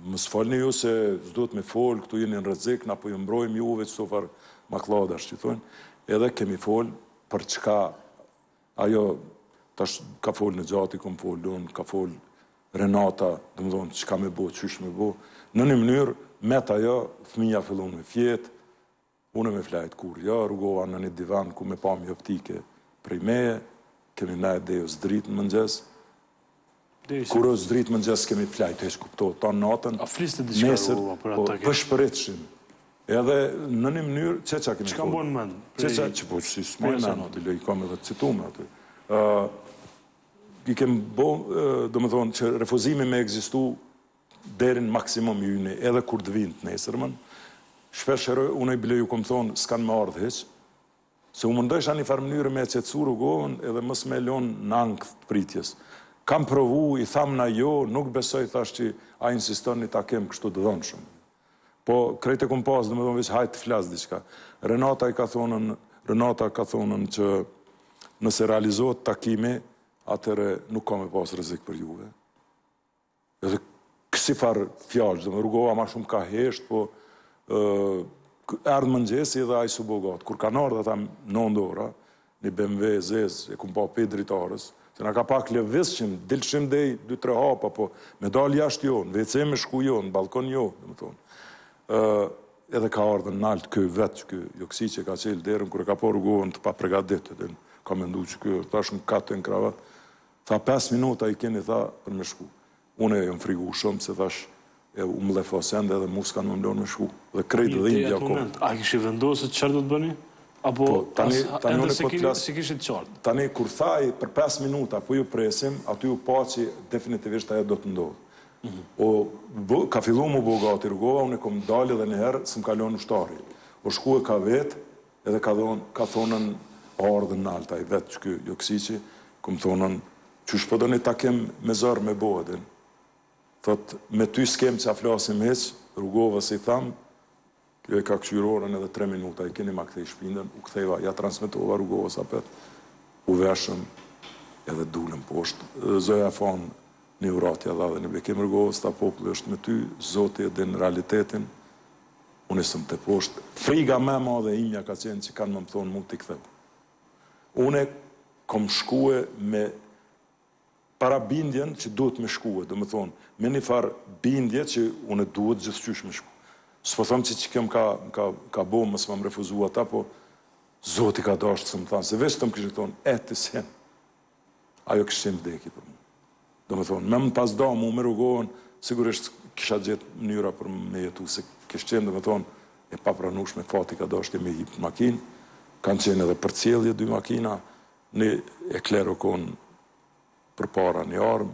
Mos folni ju se s'dohet me fol, këtu jeni në rrezik, na po ju mbrojmë juve që sofar makladash që thonë, edhe kemi fol për çka Ajo tash ka folë në gjati, kom folë unë, ka folë Renata, domethonë, çka me bo, qysh me bo. Në një mënyrë, met ajo, fëmija fillun me fjetë, unë me flajtë kurrë, jo, Rugova në një divan, ku me pamje optike prej meje, kemi nejtë dej o zdritë në mëngjes, Kur o zdritë mëngjesi s'kemi flajt hiç kuptohet tanë natën nesër po pëshpëritshim edhe në një mënyrë çe ça kemi
çka mban mend çe ça
që po si s'maj men atë lej kam edhe cituar aty ë i kem bo domethonë që refuzimi me ekzistu deri n'maksimum i yni edhe kur të vinë të nesërmën shpesh herë unë bile ju kom thonë s'kanë me ardhë hiç Se u mundojsha nifarë mënyre me e qetësu Rugovën edhe mos me e lonë n'ankth t'pritjes. Kam provu, i thamë na jo, nuk besoj thashë që ai insiston ni takim kështu të dhunshëm. Po, krejt e kom pasë, domethënë veç hajt të flas diçka. Renata i ka thonën, Renata ka thonën që nëse realizohet takimi, atëherë nuk ka me pasë rrezik për juve. Edhe kësi farë fjalë, do me Rugova ma shumë ka heshtë, po erdh mëngjesi dhe aj s'u bo gati. Kur kanë ardhë ata nëntë ora, një BMW e zezë, e kum pa pej dritares, se na ka pak lëvizshim, dilshim dej, dy, tre hapa, po me dalë jashtë jo, në WC me shku jo, në balkon jo, domethonë. Edhe ka ardhë nalt ky vetë, qiky Joksiq e ka çelë derën, kur e ka pa Rugovën të papregaditë, edhe ka mendu që ky është tash me kat e në kravatë, Tha pesë minuta i keni tha për me shku. Une jom frigu shumë se thash e u mllefosën edhe mu s'kan me m'lon me shku. Dhe krejt dhimbja kom. Te atë moment
a kishit vendos se çar do të bëni? Apo as
ende
s'e kishit qartë?
Tani kur tha ai për pesë minuta po ju presim, aty u pa që definitivisht ajo do të ndodhë. O ka fillu m'u bo gati Rugova, une kom dalë edhe një herë se më ka lon ushtari. O shku e ka vetë, Edhe ka dhon, ka thonën o ardhën nalt aj vet qiky Joksiqi kum thonën qysh po doni takim me zor me bo e din thot me ty s'kem ça flasim hiç Rugovës i tham kjo e ka kqyr orën edhe tre minuta i keni ma kthej shpindën u ktheva ja transmetova Rugovës apet u veshëm edhe dulëm posht zoja Fanë një uratë ja dha dhe një bekim Rugovës tha populli është me ty Zoti e din realitetin U nisëm te poshtë. Friga ma e madhe e imja ka qenë që kanë me më thonë mu ti ktheu. Une kom shkue me parabindjen që duhet me shkue, domethonë, me një farë bindje që une duhet gjithëqysh me shku. S'po them që qikjo më ka, më ka, më ka bo mos me më refuzu ata, po Zoti ka dashtë s'më thanë, se veç të më kishin thonë, eh ti s'hin. Ajo kish qenë vdekje për mu. Domethënë, me më pas da mu me Rugovën, sigurisht kisha gjetë mënyra për me jetu, se kish qenë domethënë e papranueshme, fati ka dashtë me hip në makinë. Kanë qenë edhe përcjellje dy makina, ne e klerokon përpara një armë,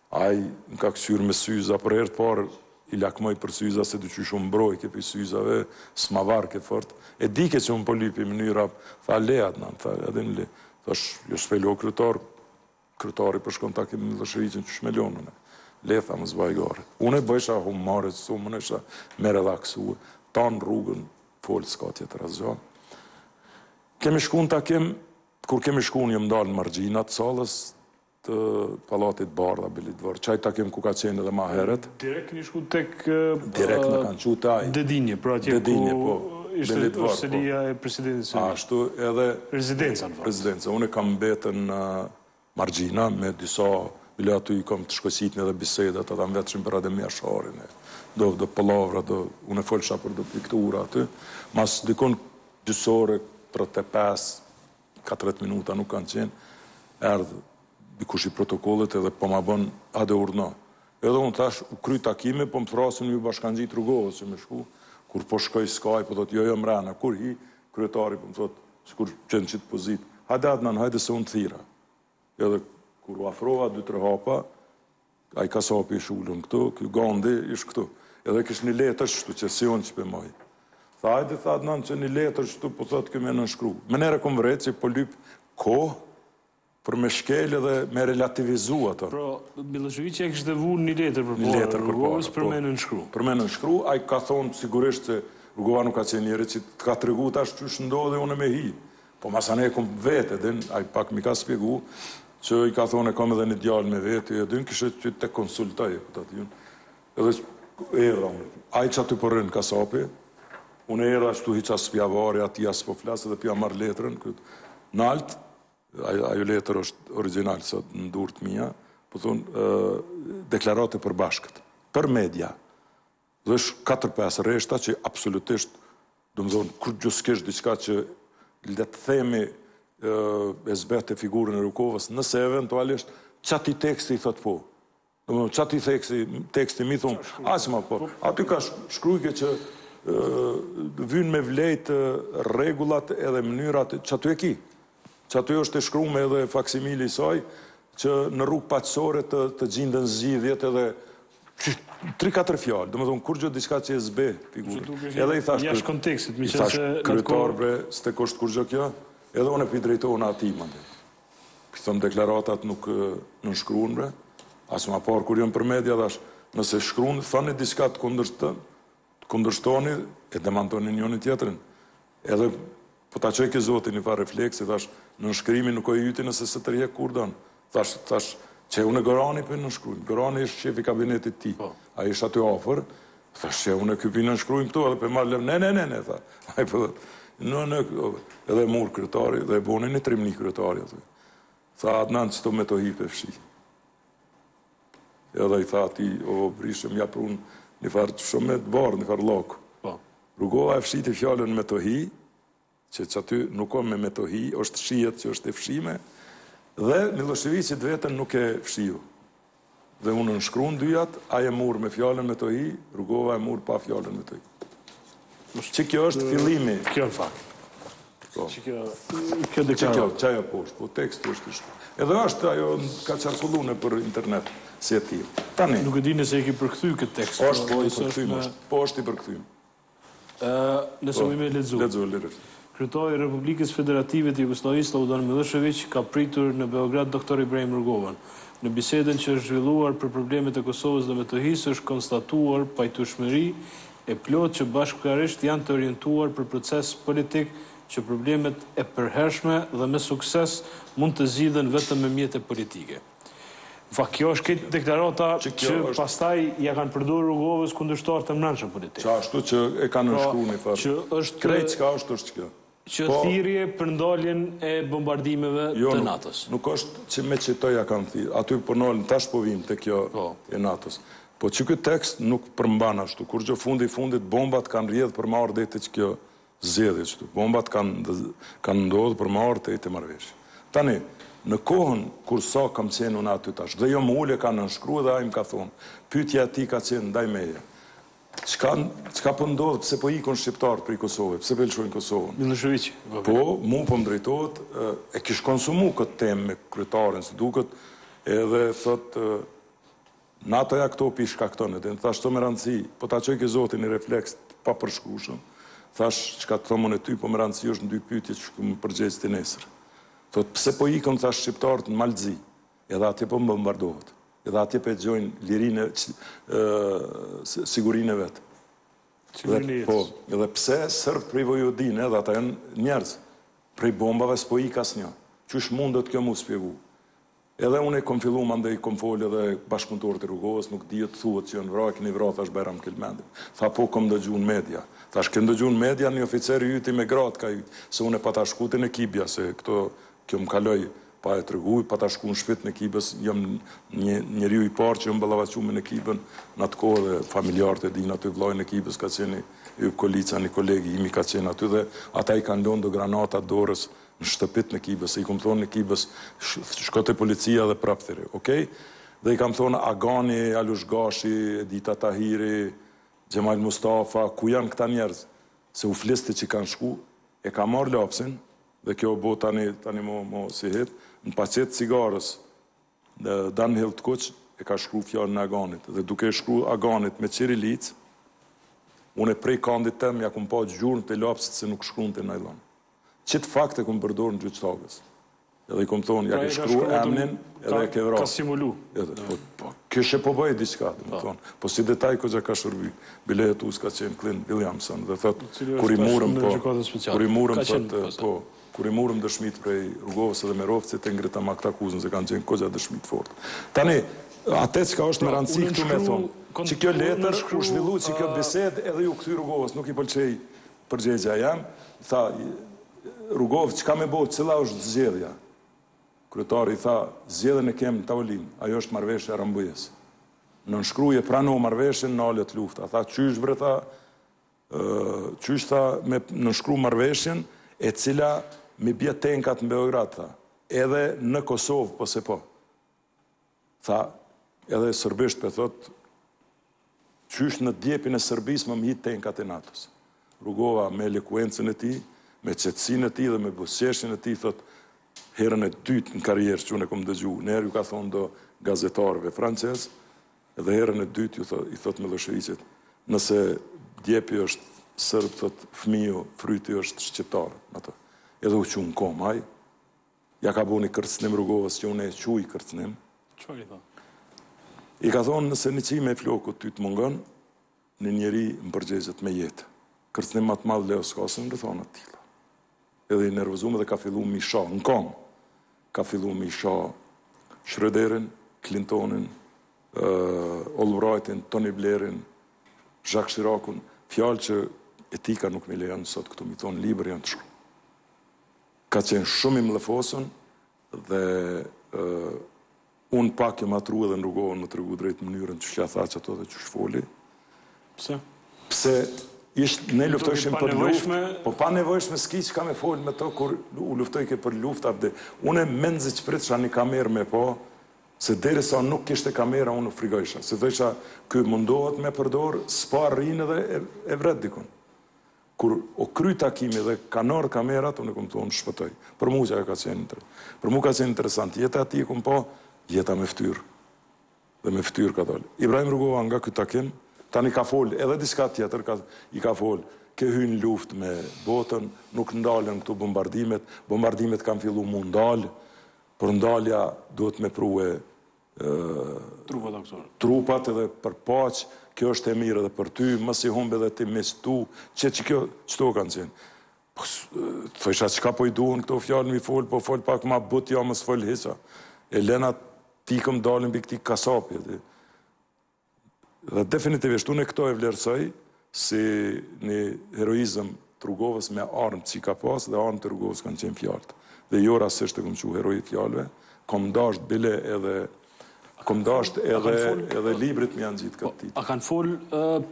Ai më ka kqyr me syza për her të par i lakmoj për syza se di qysh u mbrojke prej syzave sma varke fort e dike që un po lypi mnyra tha le adnan tha edhe un le thash jo spe lo kryetar kryetari po shkon takim me millosheviqin qysh me lon un le tha mos baj gajle un e bëjsha humore se su munesha me relaksue tan rrugën fol ska tjetër asgja kemi shku në takim kur kemi shku un jam dal në margjina të sallës të Pallatit të Bardhë, Beli Dvor. Qaj takim ku ka qenë edhe ma heret.
Direkt keni shku tek Dedinje, pra atje ku ishte selia e Presidentit serb.
Ashtu edhe
Rezidenca.
Unë kam mbetë në margjina me disa, bile aty i kam të shkoqit edhe bisedet, ata më vetshin për Adem Jasharin, do pëllavra, do unë e folsha për do piktura aty. Mas dikun gjys ore, tridhjetë e pesë. Katërdhjetë minuta nuk kanë qenë, erdh dikush i protokollit edhe po ma bon hade urdhno. Edhe unë thash, u kry takimi, po më thrasin me ju bashkangjit Rugovës që me shku, kur po shkoj skaj po thotë jo jo mrena, kur hi, kryetari po më thotë, sikur qe në qit pozitë, hajde Adnan hajde se unë të thirra. Edhe kur u afrova dy tre hapa, Ai kasapi ish ulun këtu, ky Gandi ish këtu. Edhe kish ni letër shtu qe si unë që pe moj. Tha hajde tha Adnan qe ni letër shtu po thotë ky me nënshkru. Meniher e kom vrejt që po lyp kohë për me shkel edhe me relativizu atë.
Pra, Millosheviqi e kishte vu ni letër përpara.
Ni letër
përpara,
po.
Për me nënshkru.
Për me nënshkru, ai ka thonë sigurisht se Rugova nuk ka qenë njeri që të ka tregu tash qysh ndodhi unë me hi. Po masanej e kom vetë, e din, ai pak m'i ka spjegu, që i ka thonë e kam edhe një djalë me vete, e din, kështu që të konsultoj, e këtë atë edhe erdha unë, ai qaty po rrin kasapi, unë erdha shtu hiç as p'ja vari, atij as po flas dhe p'ja marr letrën, këtë, nalt, ajo letër është origjinal, sot në durt të mia, po thonë, deklaratë e përbashkët, për media, Dhe është katër pesë rreshta që absolutisht, domethënë kurrgjo s'kish diçka që le të themi e zbehte figurën e Rugovës, nëse eventualisht qatij teksti i thotë po. Domethënë qatij teksti, teksti me i thon, aq ma po. Aty ka shkrujke që vyn me vlejt rregullat edhe mënyrat qaty e ki. Që aty është e shkrume edhe faksimili i saj, që në rrugë paqësore të, të gjinden zgjidhjet edhe tri katër fjalë, domethonë kurgjo diçka që e zbeh
figurën.
Edhe i thash
jashtë kontekstit,
i thash kryetar bre s'të kushton kurgjo kjo, edhe unë po i drejtohna atij me mend. Kto deklaratat nuk nënshkruhen bre, aq ma parë kur jon për media thash, nëse shkruhen, thani diçka të kundërt, Të kundërshtoni e demantoni njoni tjetrin. Edhe po ta çoj te koti një farë refleksi, thash, nënshkrimi nuk o i yti nëse s'e tërhjek kur don. Thash, thash, qe unë e Gorani po i nënshkrujm. Gorani është shef i kabinetit t'tij. Po. Ai është aty afër. Thash, qe unë e ky po i nënshkrujm këtu edhe po i marr lëvë. Ne, ne, ne, ne, tha. Ai po thot, në, në, edhe e murr kryetari dhe e boni një trimni kryetari aty. Tha, Adnan, qët Metohi po e fshi. Edhe i tha atij, obriši, ja prunë një farë tushi me të bardhë, një farë llaku.
Po.
Rugova e fshiti fjalën Metohi, qe qe aty nuk kom Metohi, është shihet që është e fshime, dhe Millosheviqi t'veten nuk e fshiu. Dhe unë u nënshkrun dyjat, ai e murr me fjalën Metohi, Rugova e murr pa fjalën Metohi. Që kjo është fillimi.
Kjo në fakt.
Po.
Që kjo... Kjo
dhe kjo. Që ajo poshtë, po teksti është ashtu. Edhe është ajo ka qarkullu nëpër internet, si e tillë. Tani.
Nuk e di nëse e ki përkthy këtë tekst.
Po është po i përkthy, po është i
përkthy. Nëse po. mun me e lexu.
Lexo, lirë.
Kryetari i Republikës Federative të Jugosllavisë, Sllobodan Millosheviq, ka pritur në Beograd Doktor Ibrahim Rugovën. Në bisedën që është zhvilluar për problemet e Kosovës dhe Metohisë është konstatuar pajtueshmëri e plotë që bashkërisht janë të orientuar për proces politik që problemet e përhershme dhe me sukses mund të zgjidhen vetëm me mjete politike. Në fakt, kjo është këtë deklarata
që
pastaj ja kanë përdorë Rugovës kundërshtarët e mbrendshëm politikë.
Që ashtu që e ka nënshkru një farë. Krejt çka është është kjo.
Që thirrje për ndaljen e bombardimeve të NATO-s.
Jo, nuk është që me qito ja kanë thirrë. Aty për nalen, tash po vijmë te kjo e NATO-s. Po që ky tekst nuk përmban ashtu kurrgjë. Fundi i fundit bombat kanë rrjedhë për me ardhë deri te qikjo Zgjidhje, qështu bombat kanë kanë ndodh për me ardhë te te marrëveshje. Tani, në kohën kur sa kam qenë unë aty tash, dhe jo me u ulë e ka nënshkru dhe ai më ka thonë, pyetja e tij ka qenë ndaj meje, Çka, çka po ndodh, pse po ikin shqiptarët prej Kosove, pse po e lëshojnë Kosovën?
Millosheviqi,
po. Po, mua po më drejtohet, e kish konsumu këtë temë me kryetarin, si duket, edhe thotë, Nato i ka këto pi shkakton e din. Thashë është me randësi, po ta qojke Zoti një refleks të papërshkrushëm, thashë qka të thom unë ty, po me randësi është dy pytje që ke me përgjegj ti nesër. Thotë pse po ikën thashë shqiptarët në Mal të Zi, edhe atje po bombardohet, edhe atje po e gjojnë lirinë e sigurinë e vet.
Sigurinë e
jetës. Po, dhe pse serbë prej Vojvodine, edhe ata janë njerëz, prej bombave s'po ik asnjë. Qysh mundet kjo mu shpjegu? Edhe une kom fillu mandej kom fol edhe bashkëpunëtorët e Rugovës nuk dihet thuhet që janë vra e keni vra thash Bajram Kelmendin tha po kom dëgju në media thash ke dëgju në media një oficer i yti me gra të ka nxjerr se une pata shku te Nekibeja se këto kjo më kaloj pa e tregu pata shku në shpi të Nekibës jam njeriu i parë që jam ballafaqu me Nekibën në atë kohë dhe familjarët e dinë aty vllai i Nekibës ka qenë Yp Kolica një koleg im i ka qenë aty dhe ata i kanë lënë do granata dorës në shtëpi të Nekibës i kum thonë Nekibës shko te policia dhe prap thiri ok dhe i kam thonë agani alush gashi edita tahiri xhemal mustafa ku janë këta njerëz se u fliste që kanë shku e ka marrë lapsin dhe kjo u bo tani tani mo mos i hi në paqet të cigares Danhill t'kuq e ka shkru fjalën Agani dhe duke e shkru Agani me qirilicë, une prej kandit tem ja kum pa gjurmët e lapsit se nuk shkrunte n'najlon. Qit fakt e kum përdorë n'gjyq t'Hagës. Edhe i kum thonë ja ke shkru emnin edhe e ke vra.
Ka simulu.
Po, kjo she po bëjë diçka, domethënë. Po si detaj koxha ka shërby. Bile hetues ka qenë Clint Williamson dhe
thotë
kur i murëm po, kur i murëm thotë
po.
Kur i morëm dëshmitë prej Rugovës edhe Merovcit e ngritëm aktakuzën se kanë qenë kogja dëshmi të fortë. Tani, ate çka është me
randësi
këtu me thonë, që kjo letër u zhvillu që kjo bisedë edhe ju kthy Rugovës, nuk i pëlqej përgjegjja jem, tha, Rugova çka me bo, cila është zgjidhja? Kryetari i tha, zgjidhjen e kem në tavolinë, ajo është marrëveshja e Rambujesë. Nënshkruje prano marrëveshjen, nalet lufta. Tha, qysh bre tha, Qysh tha me nënshkru marrëveshjen e cila mi bje tenkat në Beograd tha edhe në Kosovë po se po. Tha edhe sërbisht po e thot qysh në djepin e Serbisë me m'hi tenkat e Natos. Rugova me elokuencën e tij, me qetësinë e tij dhe me buzëqeshjen e tij, thot, herën e dytë në karierë që unë e kom dëgju, njëherë ju ka thonë do gazetarëve francezë, Dhe herën e dytë ju thotë, i thotë Millosheviqit, nëse djepi është serb, thotë, fëmiu, fryti është shqiptar, më thotë. Edhe u qu n'kom ai, ja ka bo një kërcnim Rugovës që une e quj kërcnim.
Çfarë i thotë?
I ka thonë, nëse një qime e flokut ty të mungon, Një njeri m'përgjegjet me jetë. Kërcënim ma të madh Leo s'ka sen n'rrethana të tilla. Edhe i nervozum edhe ka fillu mi sha në kom. Ka fillu mi sha Schröderin, Clintonin, uh, Albrightin, Tony Blairin, Jacques Chiracun, fjalë që etika nuk m'i lejon sot këtu mi thonë n'libër janë të shkru. Ka qenë shumë i mllefosun dhe uh, Unë pak e matrua dhe n'Rugovën me tregu drejt mënyrën qysh ja tha qato dhe qysh foli.
Pse?
Pse ish ne luftojshim për luftë, po panevojshme s'ki çka me fol me to kur u luftojke për luftë atdhe. Unë mezi ç'pritsha një kamerë me pa, se derisa nuk kishte kamera unë u frigojsha, se thojsha ky mundohet me përdor, s'po arrin edhe e vret dikon. Kur u kry takimi dhe kanë ardhur kamerat, unë kam thonë shpëtoi. Për mua qajo ka qenë inter. Për mua ka qenë interesant. Jeta e atij e kam pa, jeta me fytyrë. Dhe me fytyrë ka dalë. Ibrahim Rugova nga ky takim, tani ka folë edhe diçka tjetër, ka, i ka folë, ke hy në luftë me botën, nuk ndalen këtu bombardimet, bombardimet kanë fillu mu ndalë, por ndalja duhet me prue trupat edhe për paqë, kjo është e mirë edhe për ty, mos i humb edhe ti miqtë tu, qe qikjo, qëto kanë qenë. Po, thojsha çka po i duhen këto fjalë mi folë, po folë pak ma butë, ja mos folë hiç. E lena t'ikëm dalim pi këtij kasapi, e di. Dhe definitivisht unë këto e vlerësoj si një heroizëm të Rugovës me armë që ka pas dhe armët e Rugovës kanë qenë fjalët. Dhe jo rastësisht e kom qujt heroi i fjalëve, kom dasht bile edhe Kom dasht edhe edhe librit me ja njit këtë titull.
A kanë fol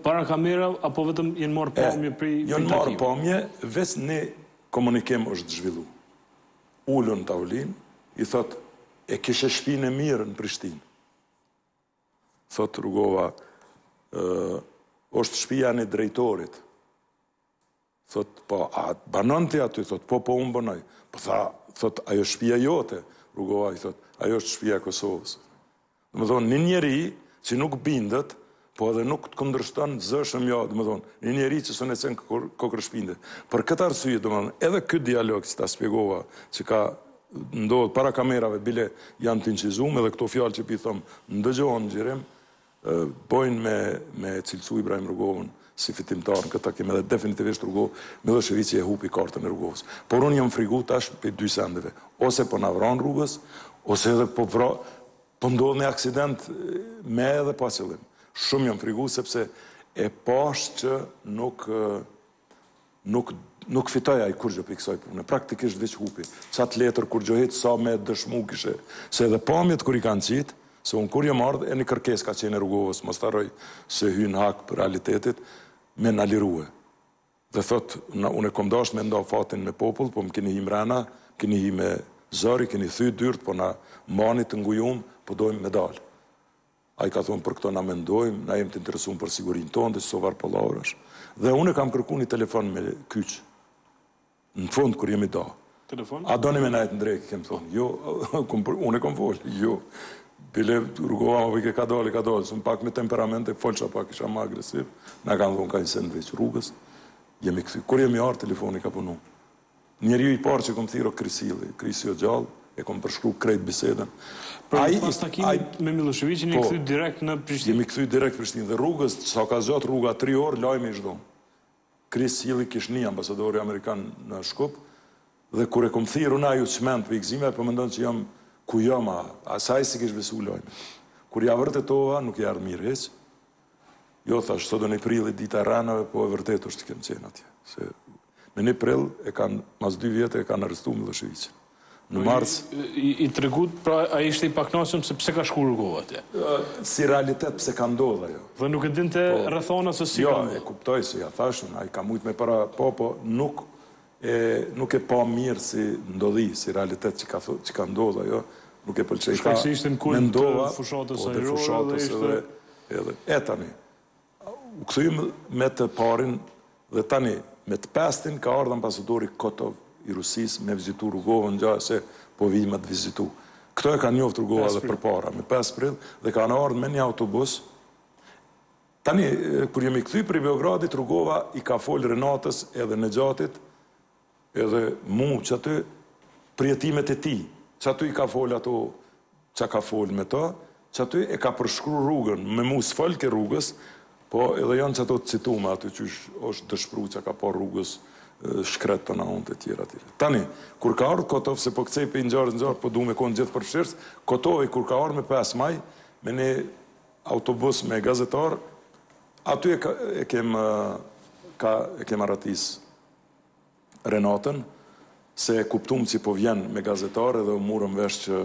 para kamera apo vetëm janë marrë pamje për
takim? Janë marrë pamje, veç një komunikim është zhvillu. Ulen n'tavolinë, i thotë e kishe shpinë e mirë në Prishtinë. Thotë Rugova, është shpia e një drejtorit. Thotë, po, a banon ti aty? Thotë, po, po, unë banoj. Po, tha, thotë, ajo është shpia jote. Rugova i thotë, ajo është shpia e Kosovës. Domethonë, një njeri që nuk bindet, po edhe nuk të kundërshton zëshëm jo, domethonë, një njeri që s'un e çon kokërr shpinde. Për këtë arsye, domethonë, edhe ky dialog që ta spjegova, që ka ndodhë para kamerave bile janë të incizume dhe këto fjalë që pi thom ndëgjohen n'xhirim m'bojnë me me cilësu Ibrahim Rugovën si fitimtar në këtë takim edhe definitivisht Rugo Milosheviqi e hupi kartën e Rugovës por unë jam frigu tash prej dy sendeve ose po na vran rrugës ose edhe po vra po ndodhë një aksident me edhe pa qëllim shumë jam frigu sepse e pashë që nuk nuk nuk fitoj ai kurgjo prej kësaj pune. Praktikisht veç hupi. Qat letër kur gjohet sa me dëshmu kishe. Se edhe pamjet kur i kanë qitë, se unë kur jam ardhë, e një kërkesë ka qenë e Rugovës, mos ta harroj se hyj në hak realitetit, me na liru. Dhe thot, unë e kom dasht me nda fatin me popull, po më kini hi mrena, më kini hi me zor, kini thy dyrt, po na mani të ngujum, po dojmë me dalë. Ai ka thonë për këto na mendojmë, na jemi të interesum për sigurinë tonde dhe çdo farë pallavrash. Dhe unë kam kërku një telefon me kyç. Në fund kur jemi da.
Telefon?
A doni me na e ndreq, kem thonë. Jo, kur po, unë kam fol. Jo. Bile Rugova m'thojke kadale, kadale, se pak me temperament e folsha pak isha më agresiv. Na kanë dhonë ka një sendviç rrugës. Jemi kthy. Kur jemi ardh telefoni ka punu. Njeriu i parë që kom thirr o Kris Hilli, Krisi o gjallë, e kom përshkru krejt bisedën.
Pra ai pas takimit me Millosheviqin jeni po, kthy direkt në Prishtinë.
Jemi kthy direkt në Prishtinë dhe rrugës sa ka zgjat rruga 3 orë lajmi u çu. Kris Hilli ishte ambasadori amerikan në Shkup dhe kur e kom thirr unë ai u çmend prej gëzimit po mendon që jam ku jam, as ai s'i kish besu lajmin. Kur ja vërtetova nuk i ardh mirë hiç. Jo thash, sot o një prilli dita e rrenave, po e vërtetë është, kem qenë atje. Se me një prill e kanë, mas dy vjete e kanë arrestu Millosheviqin. Në po mars...
I, i, tregut, pra ai ishte i pakënaqëm se pse ka shku Rugova atje?
Si realitet pse ka ndodh ajo.
Dhe nuk e dinte po, rrethanat se si
jo,
ka
ndodh? Jo, e kuptoj se ja thashë, ai ka mujt me e pa, po, po, nuk E nuk e pa mirë si ndodhi, si realitet që ka që ka ndodh ajo, nuk e pëlqej.
Shkaku se ishte në kulm të fushatës
ajrore dhe ishte edhe e tani u kthyem me të parin dhe tani me të pestin ka ardh ambasadori Kotov i Rusisë me vizitu Rugovën gjoja se po vi me të vizitu. Këtë e ka njoft Rugova edhe përpara, me 5 prill dhe kanë ardh me një autobus Tani, kur jemi kthy prej Beogradit, Rugova i ka folë Renatës edhe Nexhatit, edhe mu qaty, përjetimet e tij, qaty i ka folë ato çka ka folë me to, qaty e ka përshkru rrugën, me mu s'folke rrugës, po edhe janë qato të citume aty, qysh është dëshpru çka ka pa rrugës shkret të tanat e tjera tjera. Tani, kur ka ardhë Kotov, se po kcej prej ngjarje n'ngjarje, po du me kon gjithëpërfshirës, Kotovi kur ka ardhë me 5 maj, me një Autobus me gazetarë, aty e ka, e kem, ka, e kem arratis Renatën, se e kuptum që po vjen me gazetarë edhe u murëm vesh që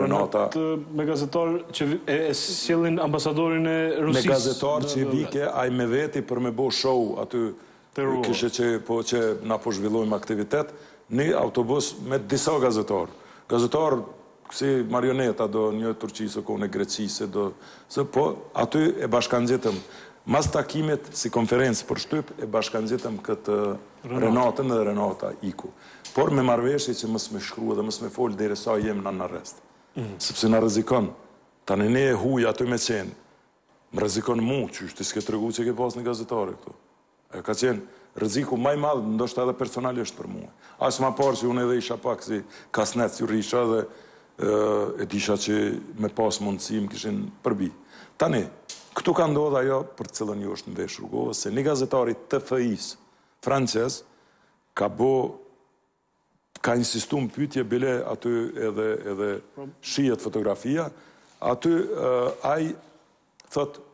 Renata...
Pra, me gazetarë që e, e sjellin ambasadorin e Rusisë...
Me gazetarë që i bike ai me veti për me bo show aty, kishte që po që na po zhvillojmë aktivitet, një autobus me disa gazetarë. Gazetarë Si marioneta do një Turqisë kohën e Greqisë e do se po aty e bashkangjitëm mas takimit si konferencë për shtyp e bashkangjitëm këtë Renatën dhe Renata iku por me marrëveshje që mos me shkru edhe mos me fol deri sa jem nën arrest sepse na rrezikon tani një e huj aty me qenë Më rrezikon mu, qysh ti s'ke tregu që ke pas një gazetare këtu. Ai ka qenë rreziku ma i madh, ndoshta edhe personalisht për mua. Aq ma parë që unë edhe isha pak si kasnec ju rrisha dhe e disha që me pas mundësi më kishin përbi. Tani, këtu ka ndodhë ajo për të cilën ju është mveshë Rugovës, se një gazetari AFP-së francez ka bo Ka insistu në pyetje bile aty edhe edhe shihet fotografia, aty ai thotë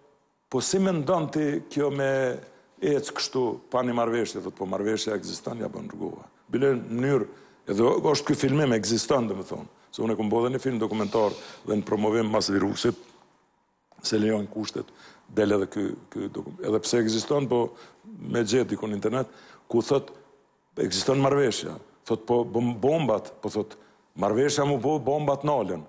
po si mendon ti kjo me ecë kështu pa një marrëveshje, thotë po marrëveshja ekziston ja bën Rugova. Bile në mënyrë edhe është ky filmim ekziston domethënë, se unë e kam bërë edhe një film dokumentar dhe në promovim mas virusit, se lejon kushtet, del edhe ky ky dokumentar. Edhe pse ekziston po me gjet diku në internet ku thot ekziston marrëveshja. Thot po bombat, po thot marrëveshja mu bo bombat nalën.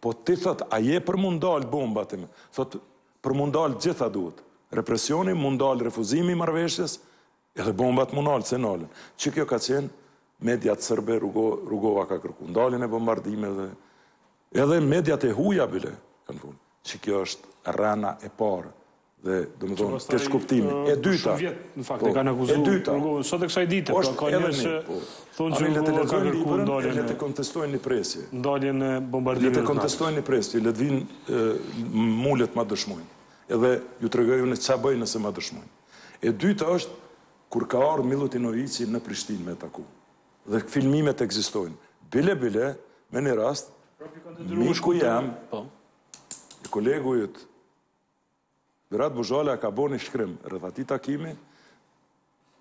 Po ti thot a je për m'u ndal bombat? Thot për m'u ndal gjitha duhet. Represioni, m'u ndal refuzimi i marrëveshjes, Edhe bombat mu nalë se nalën. Që kjo ka qenë mediat sërbe, Rugova ka kërku ndaljen e bombardimeve edhe mediat e huja bile kanë punë. Që kjo është rrena e parë dhe domethonë keqkuptimi. E dyta,
në fakt, e po, kanë akuzu Rugovën, sot e kësaj dite, pra po, ka një se po. thonë që Rugova ka kërku ndalin e...
Le të kontestojnë një presje.
Ndaljen e bombardimeve.
Le të kontestojnë një presje, le të vinë mu le t'ma dëshmojnë. Edhe ju tregoj unë ça bëj nëse ma dëshmojnë. E dyta është kur ka ardh Milutinoviçi në Prishtinë me taku. Dhe filmimet ekzistojnë. Bile bile, me një rast, miku jem, po. e kolegu jot Berat Buzhala ka bo një shkrim rreth atij takimi,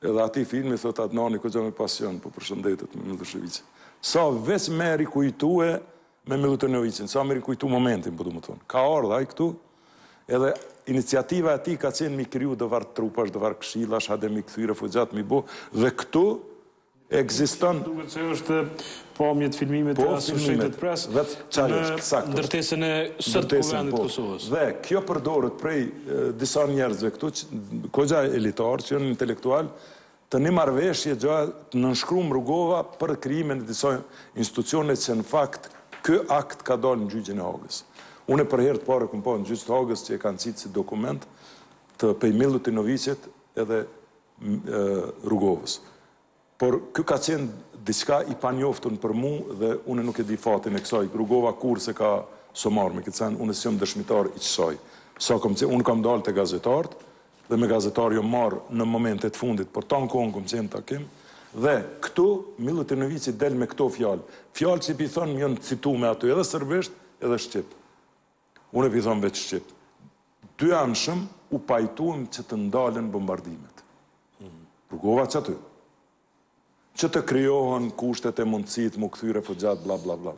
edhe atij filmi thot a tani koxha me pasion, po përshëndetet me Milutinoviçin. Sa veç me rikujtue, Me Milutinoviçin, sa me rikujtu momentin, po domethonë. Ka ardhë ai këtu, edhe iniciativa e tij ka qenë mi kriju dofarë trupash, dofarë këshillash, hajde mi kthy refugjat, mi bo, dhe këtu ekziston...
Më duket se është pamjet filmimet
po,
e Associated Press
në
ndërtesën e sotit kuvendit po. Kosovës.
Dhe kjo përdoret prej disa njerëzve këtu, koxha elitar, që jonë intelektual, Të ni marrëveshje gjoja të nënshkrume Rugova për krijimin e disa institucioneve që në fakt ky akt ka dalë në gjyqin e Hagës. Unë për herë të parë e kam parë në gjyq të Hagës që e kanë qit si dokument të pej Milutinoviqit edhe Rugovës. Por ky ka qenë diçka i panjoftun për mu dhe unë nuk e di fatin e kësaj. Rugova kurrë s'e ka, s'osht marrë me këtë send, unë s'jam dëshmitar i kësaj. Sa kam qenë, unë kam dalë te gazetarët, dhe me gazetarë jom marrë në momentet e fundit por tan kohën kom qenë në takim dhe këtu Milutinoviçi del me këto fjalë fjalë që i pi thom jon citume aty edhe sërbisht edhe shqip unë i pi thom veç shqip dy anshëm u pajtuem që të ndalen bombardimet Rugova qaty që të krijohen kushtet e mundësit mu këthy refugjatët bla bla bla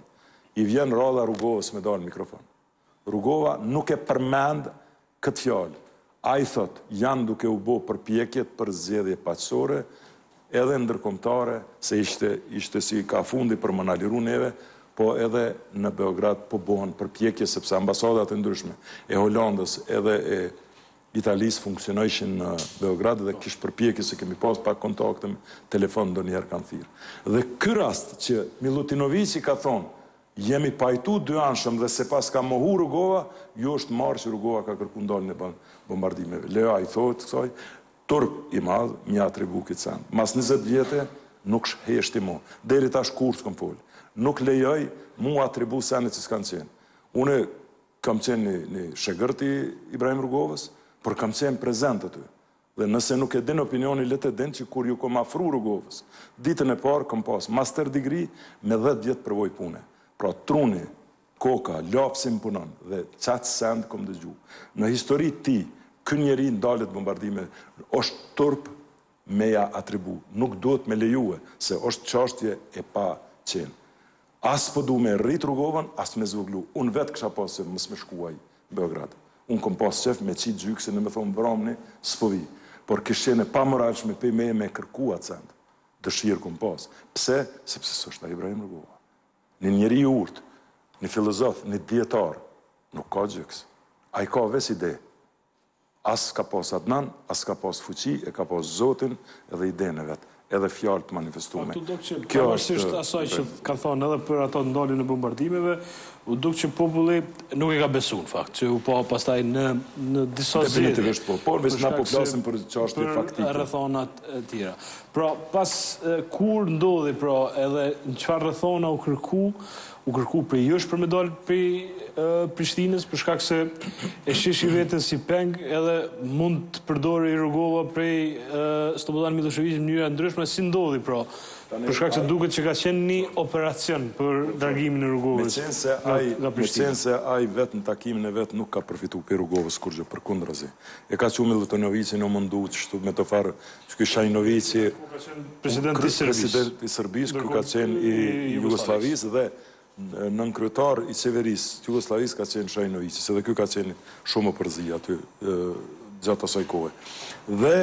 i vjen radha Rugovës me dalë n'mikrofon Rugova nuk e përmend këtë fjalë. Ai thotë, janë duke u bo përpjekjet për zgjedhje paqësore, edhe ndërkombëtare, se ishte ishte si ka fundi për më na liru neve, po edhe në Beograd po bohen përpjekje sepse ambasadat e ndryshme, e Holandës edhe e Italisë funksionojshin në Beograd dhe kish përpjekje se kemi pas pak kontakte me telefon ndonjëherë kanë thirrë. Dhe ky rast që Milutinoviqi ka thonë Jemi pajtu dyanshëm dhe s'e paska mohu Rugova, ju është marrë që Rugova ka kërku ndaljen e bombardimeve. Lea i thotë kësaj, turp i madh, m'ju atribu ki send. Mas njëzet vjete, nuk heshti mo. Deri tash kurrë s'kam fol. Nuk lejoj m'u atribu senet që s'kanë qenë. Unë kam qenë një shegrt i Ibrahim Rugovës, por kam qenë prezent aty. Dhe nëse nuk e din opinioni le të e din që kur ju kom afru Rugovës, ditën e parë kom pas master degree me dhjetë vjet përvojë pune. Pra truni, koka, lapsi më punon dhe qat send kom dëgju. Në histori të tij, ky njeri ndalni bombardimet osht turp me ja atribu, nuk duhet me lejue, se osht çashtje e pa qenë. As po du me rrit Rugovën as me zvoglu unë vet kisha pas qef mos me shku në Beograd unë kom pas qef me qit gjoksin e me thon vramni spo vi por kish qen e pa moralshme pej meje me kërku at send dëshir kom pas pse sepse sosht ai Ibrahim Rugova ni njeri i urt ni filozof ni dijetar nuk ka gjoks ai ka veç ide As ka pas Adnan, as ka pas fuqi, e ka pas Zotin dhe idenë e vet, edhe fjalë të manifestume.
U duk që, pavarësisht asaj që kanë thonë edhe për ato ndaljen e bombardimeve, u duk që populli nuk e ka besu në fakt, që u pa pastaj në në disa zgjedhje.
Definitivisht po, por veç na po flasim për çështje faktike.
Për rrethanat e tjera. Pra, pas kur ndodhi pra edhe në çfarë rrethana u kërku, u kërku prej jësh për me dal prej Prishtinës për shkak se e sheshi veten si peng edhe mund të përdoret Rugova prej Slobodan Millosheviqit në mënyra të ndryshme si ndodhi pra për shkak se duket që ka qenë një operacion për largimin e Rugovës
nga Prishtina. Meqenëse ai vet në takimin e vet nuk ka përfitu prej Rugovës kurrgjë përkundrazi e ka çu Millutinoviqin u mundu qështu me do farë Ky Shainoviqi,
presidenti
i Serbisë, ky ka qenë i Jugosllavisë dhe nënkryetar i qeverisë së Jugosllavisë ka qenë Shainoviqi, se edhe ky ka qenë shumë i përzi aty gjatë asaj kohe. Dhe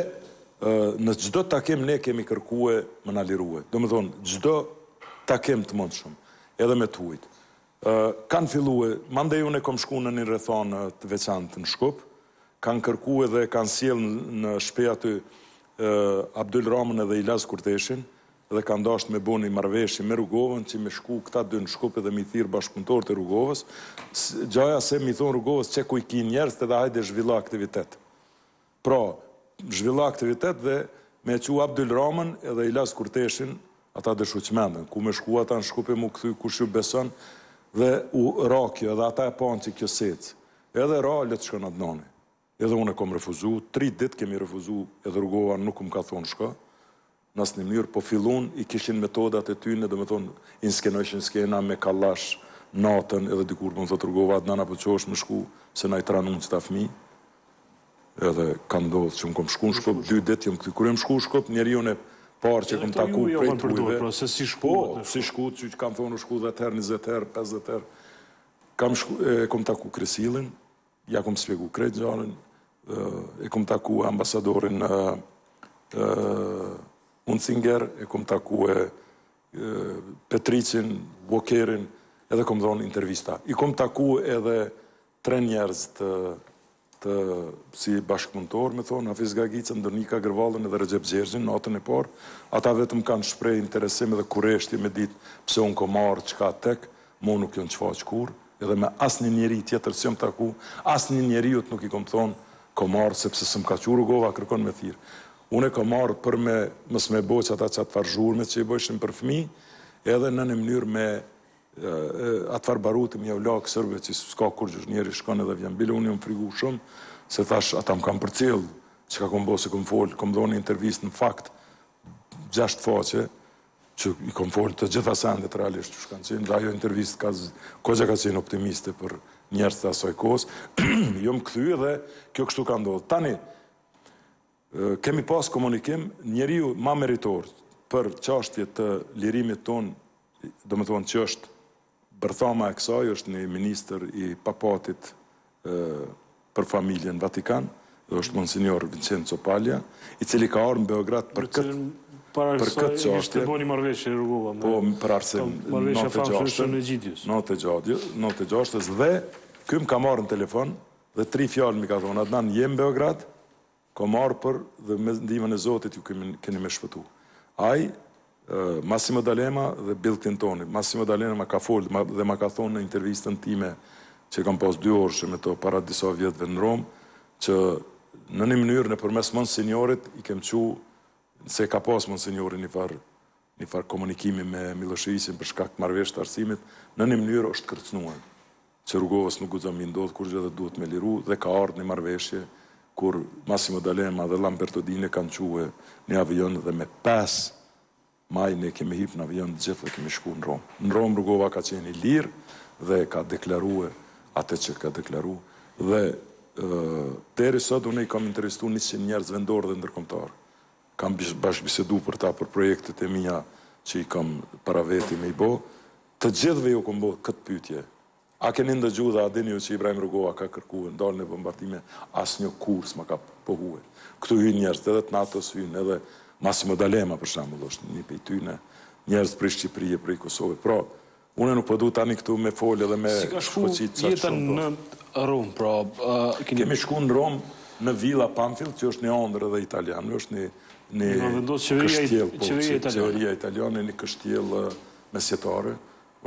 në çdo takim ne kemi kërkue me na lirue. Domethënë çdo takim të mundshëm, edhe me të huajt. Kanë fillu e, mandej unë kom shku në ni rrethanë të veçantë në Shkup, kanë kërku edhe kanë sjellë në shpi aty Abdyl Ramën edhe Ilaz Kurteshin dhe kanë dashtë me bo ni marrëveshje me Rugovën që me shku këta dy në Shkup edhe mi thirr bashkëpunëtorët e Rugovës, gjaja se mi thonë Rugovës qe ku i ki njerzt edhe hajde zhvillo aktivitet. Pra, zhvillo aktivitet dhe me e çu Abdyl Ramën edhe Ilaz Kurteshin, ata desh u çmendën, ku me shku ata në Shkup e m'u kthy kush ju beson dhe u ra kjo edhe ata e panë që kjo s'ecë. Edhe ra le të shkon Adnani. Edhe unë e kom refuzu, tri ditë kemi refuzu edhe Rugova nuk më ka thonë shko. N'asni mnyrë po fillun i kishin metodat e tyne domethon inskenojshin skena me kallash natën edhe dikur po më thotë rugova Adnan a po çohesh me shku se na i tranunë qta fmi edhe ka ndodh që unë kom shku në shkup dy dit jom kty kur jom shku shkup njeriun e par që kom taku prej tujve
po si shku
qyq kan thon u shku dhet her njëzet her pesdhet her kam shku e kom taku Kris Hillin Ja kom spjegu krejt gjanë, e kom taku ambasadorin Hunzinger, e kom taku e Petricin, Walkerin, edhe kom dhonë intervista. I kom taku edhe tre njerëz të të si bashkëpunëtorë, me thonë, Hafiz Gagicën, Donika Gërvallën edhe Rexhep Gjergjin, natën e parë, ata vetëm kanë shprehë interesim edhe kureshtje me ditë pse unë kom ardhë çka tek, Ma nuk jom qfaq kurr edhe me asnjë njeri tjetër sjom taku asnjë njeriut nuk i kom thon kom ardh sepse s'm ka qu rugova kërkan me thirr une kom ardh për me mos me bo qata qatë far zhurme që i bojshin për fmi edhe në ni mnyr me atë far baruti me jau lak serbve që ska kurgjo shkon njeri shkon edhe vjen bile une jom frigu shum se thash ata më kan përcjell qka kom bo se kom fol kom dhon një intervist në fakt gjashtë faqe që i kam folë të gjitha sendet realisht qysh kanë qenë, dhe ajo intervistë ka, koxha ka qenë optimiste për njerëzit e asaj kohës, jom kthy dhe kjo kështu ka ndodhë. Tani, kemi pas komunikim, njeriu ma meritor për çashtje të lirimit tonë, domethonë që është Bërthama e kësaj është një ministër i papatit për familjen Vatikan, dhe është monsinjor Vincenzo Paglia, i cili ka ardhur në Beograd për këtë për këtë
çështje.
Po, për arsim, natën e gjashtë, natën e gjashtë, dhe ky më ka marrë në telefon dhe tri fjalë mi ka thonë, Adnan, jem në Beograd, Kom ardh për dhe me ndihmën e Zotit ju keni me shpëtu. Ai, Massimo D'Alema dhe Bill Klintoni, Massimo D'Alema ka fol dhe ma ka thonë n'intervistën time që kam pas dy orëshe me të para disa vjetëve në Romë që në një mënyrë nëpërmjet Monsinjorit i kem çu se ka pas Monsinjori një farë Një farë komunikimi me Millosheviqin për shkak të marrëveshjes të arsimit, në një mënyrë është kërcënuar, që Rugovës nuk guxon me i ndodhë kurrgjë dhe duhet me liru dhe ka ardhë një marrëveshje kur Massimo D'Alema dhe Lamberto Dini e kanë çue një avion dhe me pesë maj ne kemi hipë në avion të gjithë dhe kemi shku në Romë. Në Romë Rugova ka qenë i lirë dhe e ka deklarue atë që ka deklaru dhe deri sot une i kam intervistu njëqind njerëz vendorë dhe ndërkombëtarë Kam bashkëbisedu me ta për projektet e mia që i kam para veti me i bo. Të gjithëve ju kom bo këtë pyetje. A keni ndëgju dhe a dini ju që Ibrahim Rugova ka kërkue ndaljen e bombardimeve asnjë kurrë s'ma ka pohue. Këtu hyjnë njerëzit edhe të NATO-s hyjnë edhe Massimo D'Alema për shembull është nji prej tyne, njerëz prej Shqipërie prej Kosove pra Unë nuk po du tani këtu me folë edhe me
shpëqitë qatë shumë. Si ka shku jeta në Romë, pra?
Kemi shku në Romë, në Villa Pamphili, që është një andër edhe italian, është një kështjellë, po, qeveria italiane, një kështjellë mesjetare,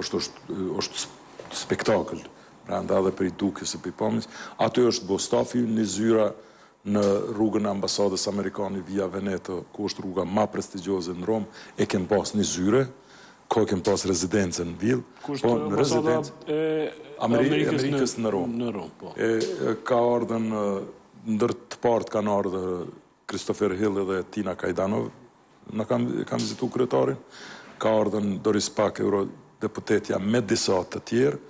është, është spektakël, brenda edhe prej dukjes e prej pamjes, aty është bo stafi ynë, një zyra Në rrugën e ambasadës amerikane Via Veneto, ku është rruga ma prestigjioze në Romë, e kem pasë ni zyre, ku e kem pasë rezidencën në villë,
po në rezidencë a
Amerikës në Romë.
E
ka ardhën, ndër të parët kanë ardhë Kristofer Hill edhe Tina Kajdanov, e kanë vizitu kryetarin, ka ardhën Doris Pak, eurodeputetja me disa të tjerë,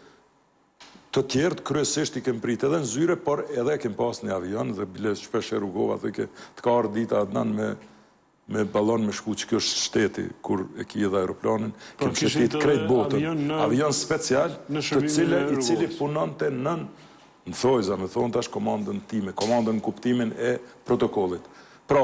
Të tjerët kryesisht i kem prit edhe në zyre, por edhe e kem pas një avion dhe bile shpesh e Rugova thojke të ka ardhur dita Adnan me me ballon me shku që ky është shteti kur e ki edhe aeroplanin kem shëtit krejt botën avion special të cile i cili punonte nën në thojza me thonë tash komandën time komandën në kuptimin e protokollit pra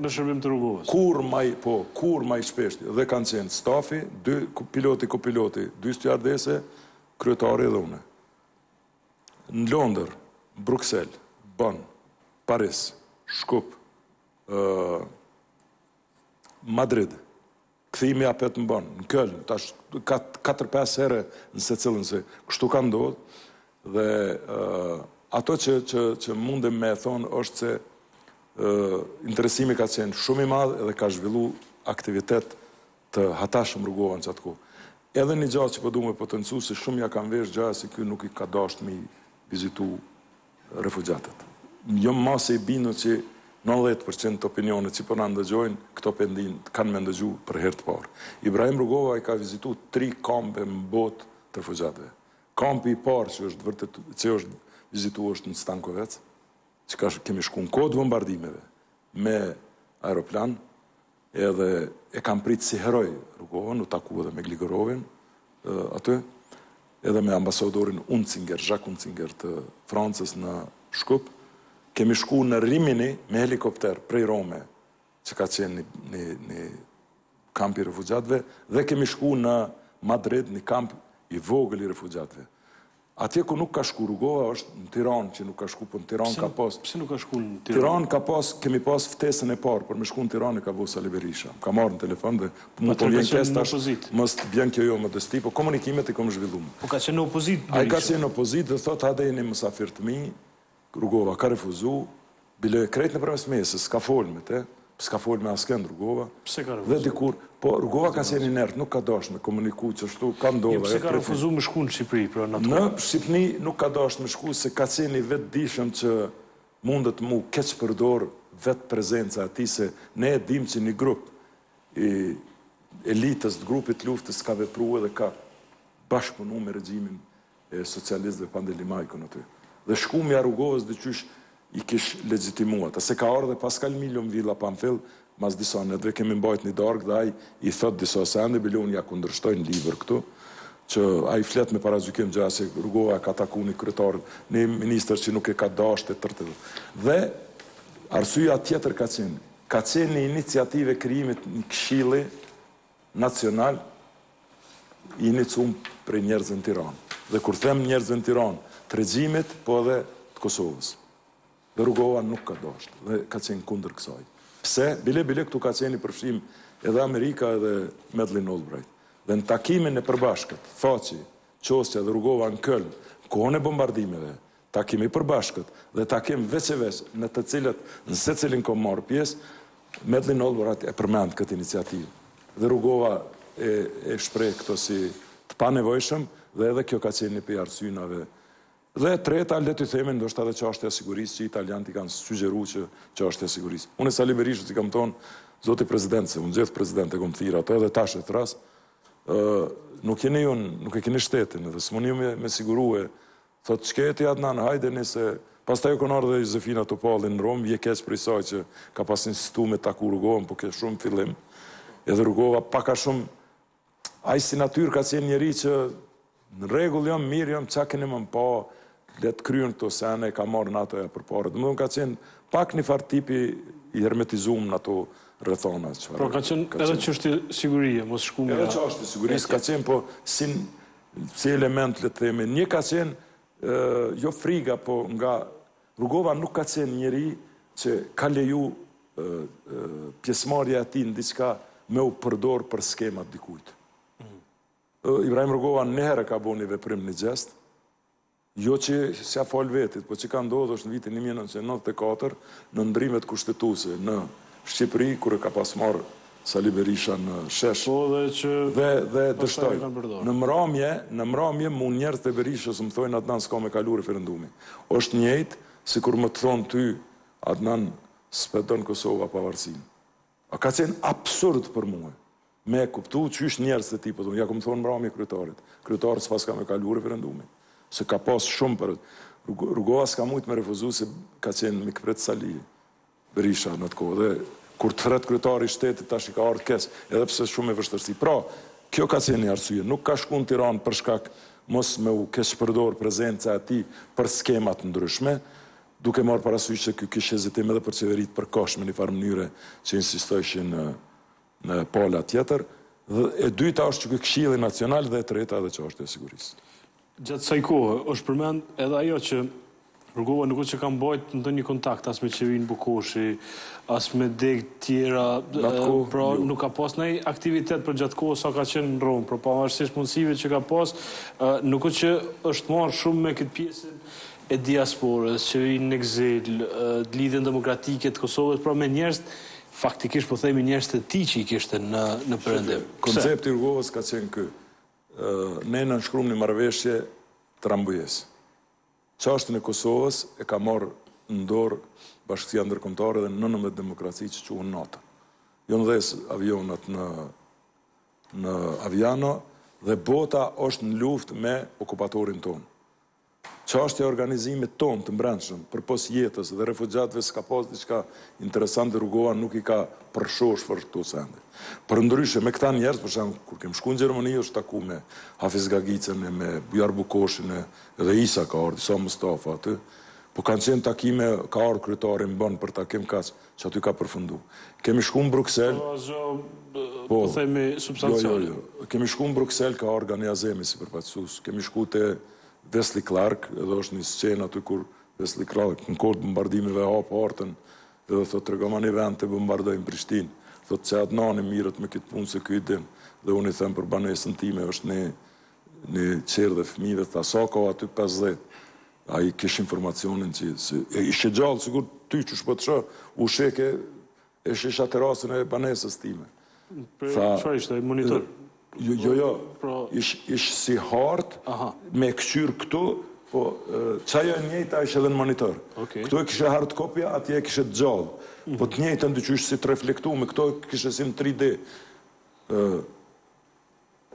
në shërbim të Rugovës. Ku ma
po
ku ma së shpeshti dhe kanë qenë stafi, dy piloti kopiloti, dy stjuardese, kryetari dhe unë. Në Londër, Bruksel, Bonn, Paris, Shkup, ë Madrid, Kthimi apet m'bon në Köln, tash katër pesë herë në secilën se kështu ka ndodhur dhe ato që që që mundem me e thonë oshtë se interesimi ka qenë shumë i madh edhe ka zhvillu aktivitet të hatashëm Rugova n'qat kohë. Edhe një gja që po du me potencu se shumë e kam vesh gjaja se ky nuk i ka dasht me i vizitu refugjatët. Jom ma se i bindun qe nëntëdhjetë për qind t'opinionit që po na ndëgjojnë këto, pe din, kanë me ndëgju për herë të parë. Ibrahim Rugova i ka vizitu tri kampe n'botë të refugjatëve. Kampi i parë që është vërtetu qe është vizitu është në Stankovec, që ka kemi shku n'kohë të bombardimeve me aeroplan, Edhe e kanë prit si heroj Rugovan, u taku edhe me Gligorovin aty, edhe me ambasadorin Untzinger, Zhak Untzinger të Francës në Shkup. Kemi shku në Rimini me helikopter prej Rome, që ka qenë një kamp i refugjatëve, dhe kemi shku në Madrid, një kamp i vogël i refugjatëve. Atje ku nuk ka shku Rugova është në Tiranë që nuk ka shku, po në Tiranë ka pas.
Pse nuk ka shku në Tiranë?
Tiranë ka pas, kemi pas ftesën e parë për me shku në Tiranë e ka bo Sali Berisha. Më ka marrë në telefon dhe
mu po vjen keq tash,
mos të vjen kjo jomodesti, po komunikimet i kom zhvillu.
Po ka qenë në opozitë
Berisha? Ai ka qenë në opozitë dhe thotë hajde jeni mysafirë të mi, Rugova ka refuzu, bile krejt nëpërmes meje se, s'ka folë me te, s'ka folë me askend Rugova,
Pse ka refuzu?
Dhe dikur, po Rugova ka qenë inert, nuk ka dashtë me komuniku qështu, ka Jo, ndodhë,
pse ajo ka treti. refuzu me shku në Shqipëri, pra, në
atë Në kohë? Shqipni nuk ka dashtë me shku se ka qenë i vetëdijshëm që mundet mu keqpërdorë vetë prezenca e tij se ne e dimë që një grup i elitës të grupit të luftës ka vepru edhe ka bashkëpunu me regjimin e socialistëve Pandeli Majkun aty dhe shkumja e Rugovës edhe qysh i kish legjitimu ata se ka ardhë Paskal Milo n'Villa Pamphili mas disa netve kemi mbajt një darkë dhe ai i thot disa sende bile unë ja kundërshtoj në libër këtu që ai flet me paragjykim gjoja se Rugova e ka taku një kryetar një ministër që nuk e ka dasht e tërë dhe arsyja tjetër ka qenë ka qenë një iniciativë e krijimit një këshilli Nacional i inicum prej njerëzve në Tiranë. Dhe kur them njerëzve në Tiranë, të regjimit, po edhe të Kosovës. Dhe Rugova nuk ka dashtë dhe ka qenë kundër kësaj. Pse? Bile bile këtu ka qenë i përfshim edhe Amerika edhe Madeleine Albright. Dhe në takimin e përbashkët, Thaçi, Qosja dhe Rugova në Köln, kohën e bombardimeve, Takim i përbashkët dhe takim veç e veç në të cilët në secilin kom marrë pjesë, Madeleine Albright e përmend këtë iniciativë dhe Rugova e, e shpreh këtë si të panevojshëm dhe edhe kjo ka qenë një prej arsynave Dhe e treta, le t'i themi ndoshta edhe çashtja e sigurisë që italianët i kanë sygjeruar që çashtja e sigurisë. Unë Sali Berishës i kom thonë zoti president se unë gjithë president e kom thirrë atë edhe tash e thras, ë nuk jeni ju, nuk e keni shtetin dhe s'muni ju me, me sigurue Thotë qeti Adnan hajdeni se Pastaj u kon ardh edhe Jozefina Topalli në Romë, vjen keq prej saj që ka pas insistu me taku Rugovën, po ke shumë fillim, edhe Rugova pak a shumë ai si natyrë ka qenë njeri që në rregull jam, mirë jam, ça keni më pa, le të kryhen këto sende, e ka marrë NATO-ja përpara. Domethënë ka qenë pak një farë tipi i hermetizum në ato rrethana
çfarë. Pra ka qenë edhe çështje sigurie, mos shku me.
Edhe çështja e sigurisë ka qenë, po si si element le të themi, një ka qenë jo friga, po nga Rugova nuk ka qenë njeri që ka leju pjesmarrja e tij në diçka me u përdor për skemat dikujt. Mm. Ibrahim Rugova njëherë ka bo një veprim një gjest, Jo që s'ja fal vetit, po çka ka ndodh është në vitin një mijë e nëntëqind e nëntëdhjetë e katër, në ndrimet kushtetuese në Shqipëri, kur e ka pas marrë Sali Berisha në shesh,
dhe,
dhe, dështoi. Në mramje, në mramje, mu njerëz të Berishës më thojnë Adnan s'ka me kalu referendumi. Është njëjtë, sikur më të thonë ty, Adnan, s'pe don Kosova pavarësinë. A ka qenë absurd për mua me e kuptu qysh njerëz të tij, po, ja kom thonë mramje kryetarit, kryetar s'paska me kalu referendumi, se ka pas shumë për, Rugova s'ka mujt me refuzu se ka qenë mikprit Sali Berisha në atë kohë dhe kur të thret kryetari i shtetit tash i ka ardh keq, edhe pse shumë me vështërsi. Pra, kjo ka qenë një arsye, nuk ka shku në Tiranë për shkak mos me u keqpërdor prezenca e tij për skema të ndryshme, Duke marrë parasysh se ky kish hezitim edhe për qeveri të përkohshme në një farë mënyre që insistojshin pala tjetër, e dyta është që ky Këshilli Nacional dhe e treta edhe çështja e sigurisë.
Gjatë kësaj kohe, është përmend edhe ajo që Rugova nuk është që ka mbajt ndonjë kontakt as me qeverinë Bukoshi, as me degë të tjera, pra nuk ka pas ndonjë aktivitet përgjatë kohës sa ka qenë në Romë, pra pavarësisht mundësive që ka pas, nuk është që është marrë shumë me këtë pjesën e diasporës, qeverinë në ekzil, Lidhjen Demokratike të Kosovës, pra me njerëz, faktikisht po themi njerëz të tij që i kishte në në Perëndim. Pse?
Koncepti i Rugovës ka qenë ky. Ne nënshkruam një marrëveshje të Rambujesë. Çashtjen e Kosovës e ka marrë në dorë Bashkësia Ndërkombëtare dhe nëntëmbëdhjetë demokraci që quhen NATO. Janë ndez avionat në në Aviano dhe bota është në luftë me okupatorin tonë. Çashtja e organizimit tonë të mbrendshëm përpos jetës dhe refugjatëve s'ka pas diçka interesante Rugova nuk i ka përshoshfër këto sende. Përndryshe me këta njerëz për shembull kur kem shku në Gjermani është taku me Hafiz Gagicën e me Bujar Bukoshin e edhe Isa ka ardhë Isa Mustafa aty po kanë qenë takime ka ardhë kryetari m'bon për takim kaq Që aty ka përfundu. Kemi shku në Bruksel...
Asgjo, po themi, substanciale. Jo, jo,
jo. Kemi shku në Bruksel, ka ardh Gani Azemi si përfaqësues. Kemi shku te Vesli Clark, edhe është një sqenë aty kur Vesli Clark në kohë të bombardimeve hapë hartën dhe dhe thot tregoma një vend ta bombardojmë n'Prishtinë. Thot se Adnani mirret me këtë punë se ky e din. Dhe unë i them për banesën time është një një çerdhe e fëmijve, tha sa ka aty 50 Ai kish informacionin qi si e kishe gjallë sikur ty qysh po të shoh u sheke e shesha terasën e banesës time.
Tha çfarë ishte monitor?
Jo jo, jo pra- ish ish si hartë me këqyr këtu Po, qajo e njëjta ish dhe në monitor. Këtu e kishe hard copy, atje e kishe të gjallë. Mhm. Po të njëjtën qysh si të reflektu, me këtu e kishe si në 3D.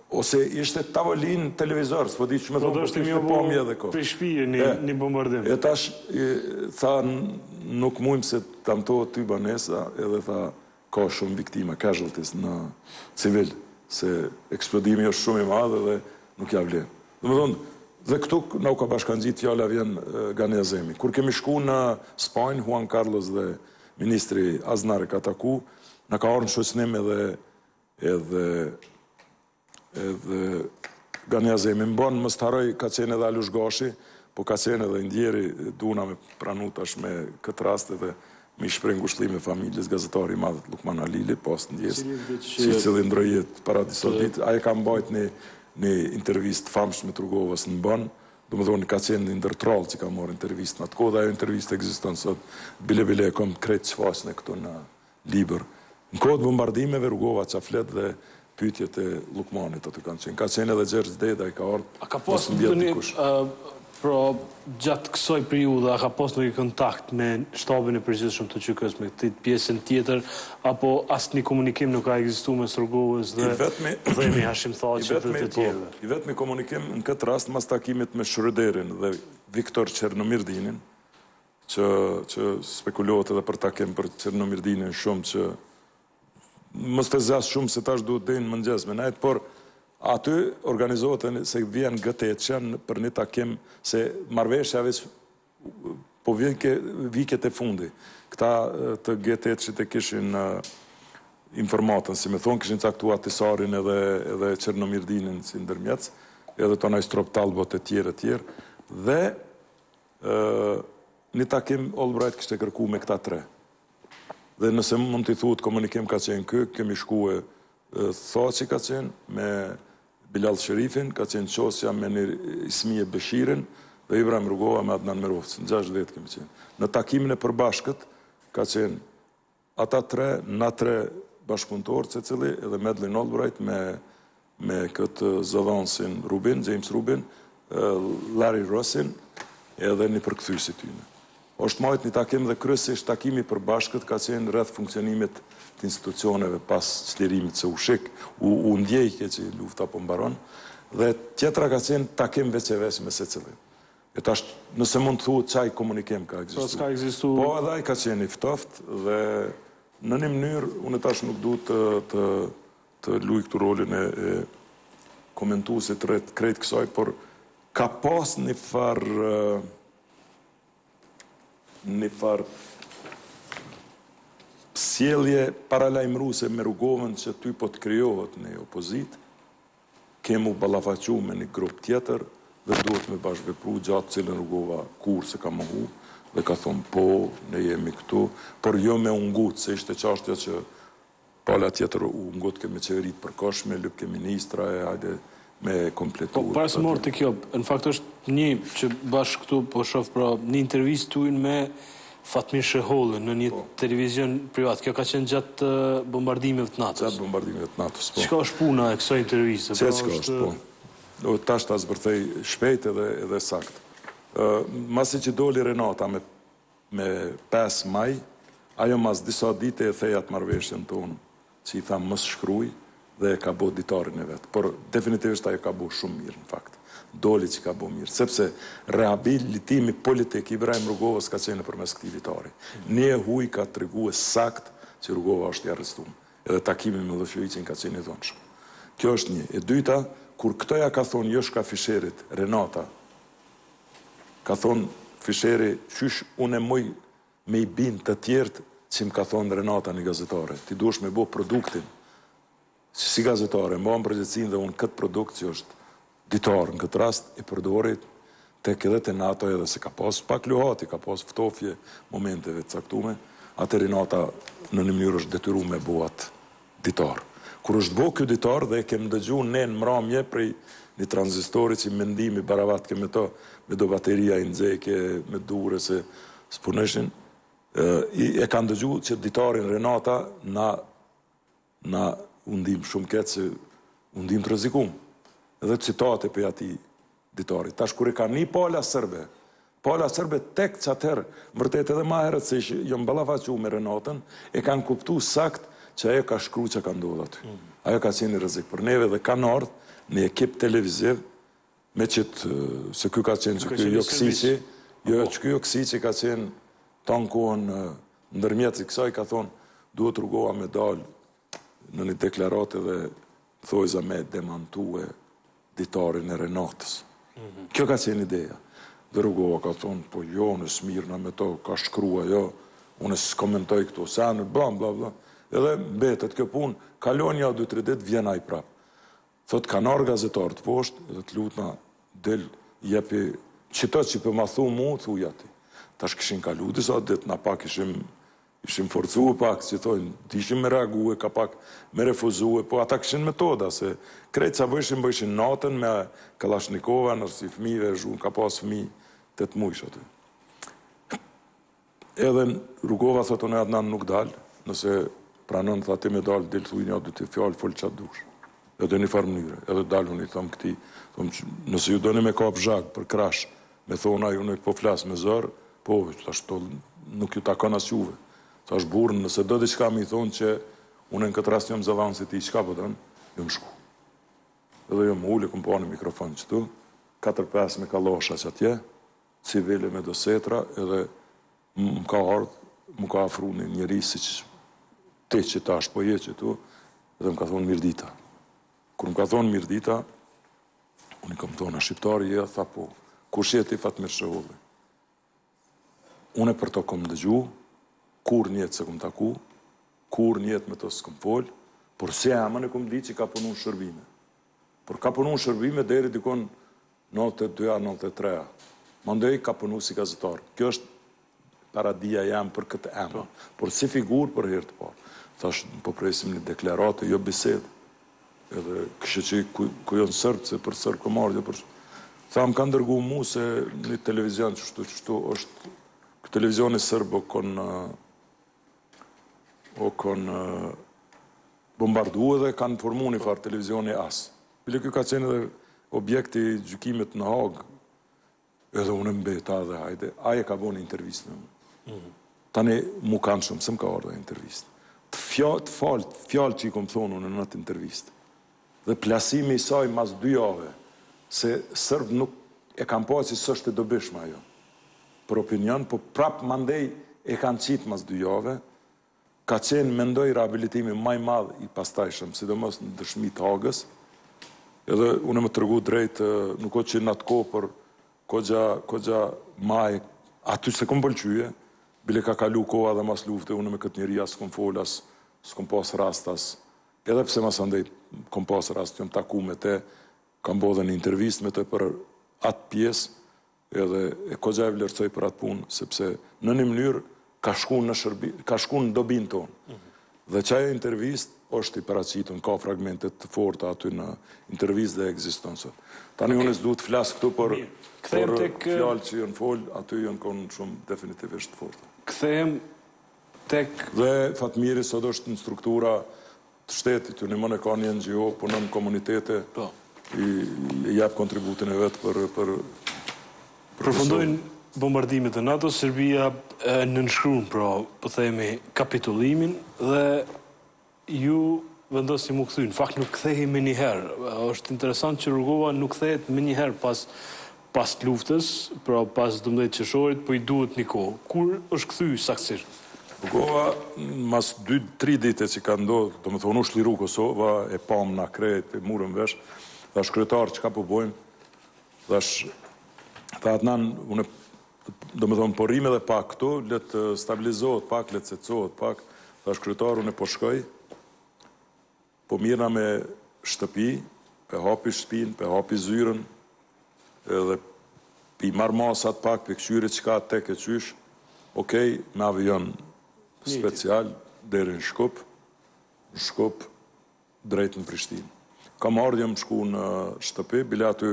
Ose ishte tavolinë, televizor, s'po di ç'me thonë, po kishte një pamje edhe kështu.
Për shpije, një bombardim.
E tash, tha, nuk mujmë se të dëmtohet ty banesa, edhe tha, ka shumë viktima, casualties, në civil, se eksplodimi është shumë i madh dhe nuk ja vlen. Domethonë, dhe këtu na u ka bashkangjit fjalla vjen Gani Azemi. Kur kemi shku në Spanjë, Juan Carlos dhe Ministri Aznar e ka taku, na ka ardh në shoqnim edhe Edhe edhe Gani Azemi m'bon, mos ta harroj ka qenë edhe Alush Gashi, po ka qenë edhe i ndjeri, du me pranu, tash me këtë rast edhe me i shpreh ngushëllime familjes gazetari i madh Llukman Halili, i pastë ndjesë, i cili ndroi jetë para disa ditë, ai ka mbajt një një intervistë të famshme t'Rugovës në Bon, domethonë ka qenë një ndër t'rrallët që ka marrë intervistë në atë kohë dhe ajo intervistë ekziston sot, bile bile e kam krejt t'shfaqne këtu në Libër, Në kohë të bombardimeve Rugova ça flet dhe pyetjet e Llukmanit aty kanë qenë. Ka qenë edhe Gjergj Dedaj ka ardhur.
A ka pas ndonjë pra gjatë kësaj periudhe a ka pas ndonjë kontakt me shtabin e përgjithshëm të UÇK-së me këtë pjesën tjetër apo asnjë komunikim nuk ka ekzistu mes Rugovës dhe t'themi Hashim Thaçit dhe të tjerëve?
I vetmi komunikim në këtë rast mas takimit me Schröderin dhe Viktor Çernomirdinin që që spekulohet edhe për takim për Çernomirdinin shumë që mos të zgjasë shumë se tash duhet deri n'mëngjes me nejt, por aty organizohet se vjen G7-shja për një takim se marrëveshja veç po vjen ke fundi. Këta të G7-shit kishin informatën, si me thonë, kishin caktu Ahtisarin edhe, edhe Çernomirdinin si ndërmjetës, edhe tanë Strobe Talbott e tjerë e tjerë, dhe Një takim Albright kishte kërku me këta tre. Dhe nëse mund t'i thuhet komunikim ka qenë ky, kemi shkue Thaçi ka qenë me Bilal Sherifin, ka qenë Qosja me një Ismije Beshirin dhe Ibrahim Rugova me Adnan Merovcin. 6 vetë kemi qenë. Në takimin e përbashkët ka qenë Ata tre, na tre bashkëpunëtorë secili, edhe Madeleine Albright me me këtë zëdhënësin Rubin, James Rubin, Larry Rossin, edhe një përkthyes i tyne. Oshtë mbajtë një takim dhe kryesisht takimi i përbashkët ka qenë rreth funksionimit të institucioneve pas çlirimit se u shik, u, u ndjejke që lufta po mbaron, dhe tjetra ka qenë takim veç e veç me secilin. E tash, nëse mund të thuhet që aj komunikim ka ekzistu.
Po s'ka ekzistuar.
Po edhe ai ka qenë i ftohtë dhe në një mënyrë unë tash nuk du të të luaj këtu rolin e, e komentuesit rreth krejt kësaj, por ka pas një far një far sjellje paralajmëruese me Rugovën që ty po të krijohet një opozitë, Kem me u ballafaqu me një grup tjetër dhe duhet me bashkëvepru gjë të cilën Rugova kurrë s'e ka mohu dhe ka thonë po ne jemi këtu por jo me u ngut se ishte çështja që pala tjetër u ngutke me qeveri të përkohshme lypke ministra e hajde me kompletu
Po para se me ardhë te kjo në fakt është një që bash këtu po shoh pra një intervistë tujën me Fatmir Shehollin në një televizion privat. Kjo ka qenë gjatë bombardimeve të NATO-s.
Gjatë bombardimeve të NATO-s, po.
Çka është puna e kësaj
interviste? Çka është puna? Po. Duhet tash ta zbërthej shpejt edhe saktë. Masi që doli Renata me me pesë maj, ajo mas disa dite e thej atë marrëveshjen tonë Që i thamë mos shkruaj dhe e ka bo ditarin e vet por definitivisht ajo ka bo shumë mirë në fakt doli që ka bo mirë sepse rehabilitimi politik i Ibrahim Rugovës ka qenë nëpërmes këtij ditari një e huaj ka tregue saktë që Rugova është i arrestum edhe takimi me Millosheviqin ka qenë i dhunshëm kjo është një e dyta kur këtë ja ka thonë Joshka Fisherit Renata ka thonë Fisheri qysh unë muj me i bind të tjert që më ka thon Renata një gazetare ti duesh me bo produktin që si gazetare e mban përgjegjësinë dhe un kët produkt që është ditar në kët rast e përdori tek edhe te Nato edhe pse ka pas pak luhati ka pas ftofje momenteve të caktume atë Renata në një mënyrë është detyru me bo atë ditar. Kur është bo ky ditar dhe e kem dëgju ne në mramje prej një tranzistori që Mendimi baravatke me to, me do bateria i nxeke me dure se s'punojshin, e kanë dëgju qit ditarin Renata na na u ndim shumë keq se u ndim të rrezikum. Edhe citate prej atij ditari, tash kur e ka ni pala sërbe, pala sërbe tek qatëherë, vërtet edhe ma herët se ish jan ballafaqu me Renatën, e kanë kuptu sakt që ajo ka shkru çka ka ndodh aty. Ajo ka qenë rrezik për neve dhe kanë ardh një ekip televiziv me qit se ky ka qenë qeky Joksiqi, jo qeky Joksiqi ka qenë tan kohën ndërmjetsi kësaj ka thonë duhet Rugova me dalë në një deklaratë edhe thojza me demantue ditarin e Renatës. Mhm. Kjo ka qenë ideja. Dhe Rugova ka thonë, po jo, s'mirrna me to, ka shkrua jo, unë s'e komentoj këto, se janë, bla, bla, bla. Edhe mbetet kjo punë, kalon një, dy, tri dit, vjen ai prapë. Thotë, kanë ardh gazetarët poshtë, edhe të lutna, del, jepi, qëta që po ma thu mu, thuj ati. Tash kishin kalu disa dit, na pak ishim Ishim forcue pak si thojnë dishim me reague kapak me refuzue po ata kishin metoda se krejt çka bëjshin bëjshin natën me kallashnikova fëmijëve zhurm ka pas fëmij tetë mujsh aty edhe Rugova thotë unë Adnan nuk dal nëse pranon tha ti me dal del thuj një dy të fjalë fol çka t'dush edhe në një farë mënyre edhe dal unë i thom këtij thom nëse ju doni me m'kap zhag për krahsh me thonë a unë po flas me zor, po, thash, këto nuk ju takon as juve. Thash, burrë, nëse doni diçka me i thonë qe unë në këtë rast jam zëdhënës i tij, çka po don? Jam shku. Edhe jam ulë, kam pa një mikrofon këtu, katër pesë me kallasha qatje, civile me do setra, edhe më ka ardhë, më ka afru një njëri si që ti qitash po je qitu, edhe më ka thonë mirë dita. Kur më ka thonë mirë dita, unë i kam thonë, a shqiptar je? Tha po. Kush je ti Fatmir Sheholli? Unë për to kam dëgju, kurr n'jetë s'e kam taku, kurr n'jetë me to s'kam fol, por si emën e kam di që ka punu në shërbime. Por ka punu në shërbime deri dikun 92-93. Mandej ka punu si gazetar. Kjo është Për dije jam për këtë emër, por si figurë për herë të parë. Thashë po presim një deklaratë, jo bisedë. Dhe kishe që ku jon serbë, se për serbë kom marrë, jo për Tha më kanë dërgu mu se një televizion kështu kështu është ky televizioni serb o kon o kon bombardu dhe kanë formu një farë televizioni as. Bile ky ka qenë edhe objekt i gjykimit në Hagë Edhe unë mbeta edhe hajde. Ai e ka bo intervistë me mua. Tani mu kanë shumë, se më ka ardhur intervistë. Të fjalë, të fjalë, fjalë që i kom thonë unë në atë intervistë. Dhe plasimi i saj mas dy jave, se serbët nuk e kanë pa që s'është e dobishme ajo. Për opinion, po prap mandej e kanë qitë mas dy jave, Ka qenë, mendoj, rehabilitimi ma i madh i pastajshëm, sidomos në dëshmi të Hagës. Edhe unë me tregu drejt, nuk o që në atë kohë, por koxha, koxha ma, aty s'e kom pëlqye, bile ka kalu koha dhe mas lufte, unë me këtë njeri as kom fol, as s'kom pas rast, as edhe pse mas andej kom pas rast, jom taku me te, kam bo edhe një intervistë me të për atë pjesë, Edhe koxha e vlerësoj për atë punë, sepse në një mënyrë ka shku në shërbim, ka shku në dobinë tonë. Dhe që ajo intervistë është e paraqitun, ka fragmente të forta aty në intervistë dhe ekziston sot. Tani unë s'du të flas këtu për, për fjalë që jonë folë, aty jonë konë shumë definitivisht të forta.
Kthehem tek...
Dhe Fatmiri sot është në struktura të shtetit, domethonë ka një NGO, punon në komunitete, e jep kontributin e vet për... për
Përfundojnë bombardimet e NATO-s, Serbia e nënshkruan, pra, po themi, kapitulimin dhe ju vendosni m'u kthy. Në fakt nuk ktheheni menjëherë. Është interesant që Rugova nuk kthehet menjëherë pas Pas luftës, pra pas dymbëdhjetë qershorit, po i duhet një kohë. Kur është kthy saktësisht?
Rugova, mas dy, tri dite që ka ndodh, domethënë u çliru Kosova, e pamë na krejt, e murëm vesh, thash kryetar çka po bojmë, thash, tha Adnan, unë, domethënë po rrimë edhe pak këtu, le të stabilizohet pak, le të qetësohet pak, thash kryetar unë po shkoj, Po merrna me shtëpi, pe hapi shtëpinë, pe hapi zyrën, edhe pi marr masat pak, pe kqyri çka, tek e qysh, ok, me avion special, deri në Shkup, në Shkup, drejt në Prishtinë. Kam ardhë, jam shku në shtëpi, bile aty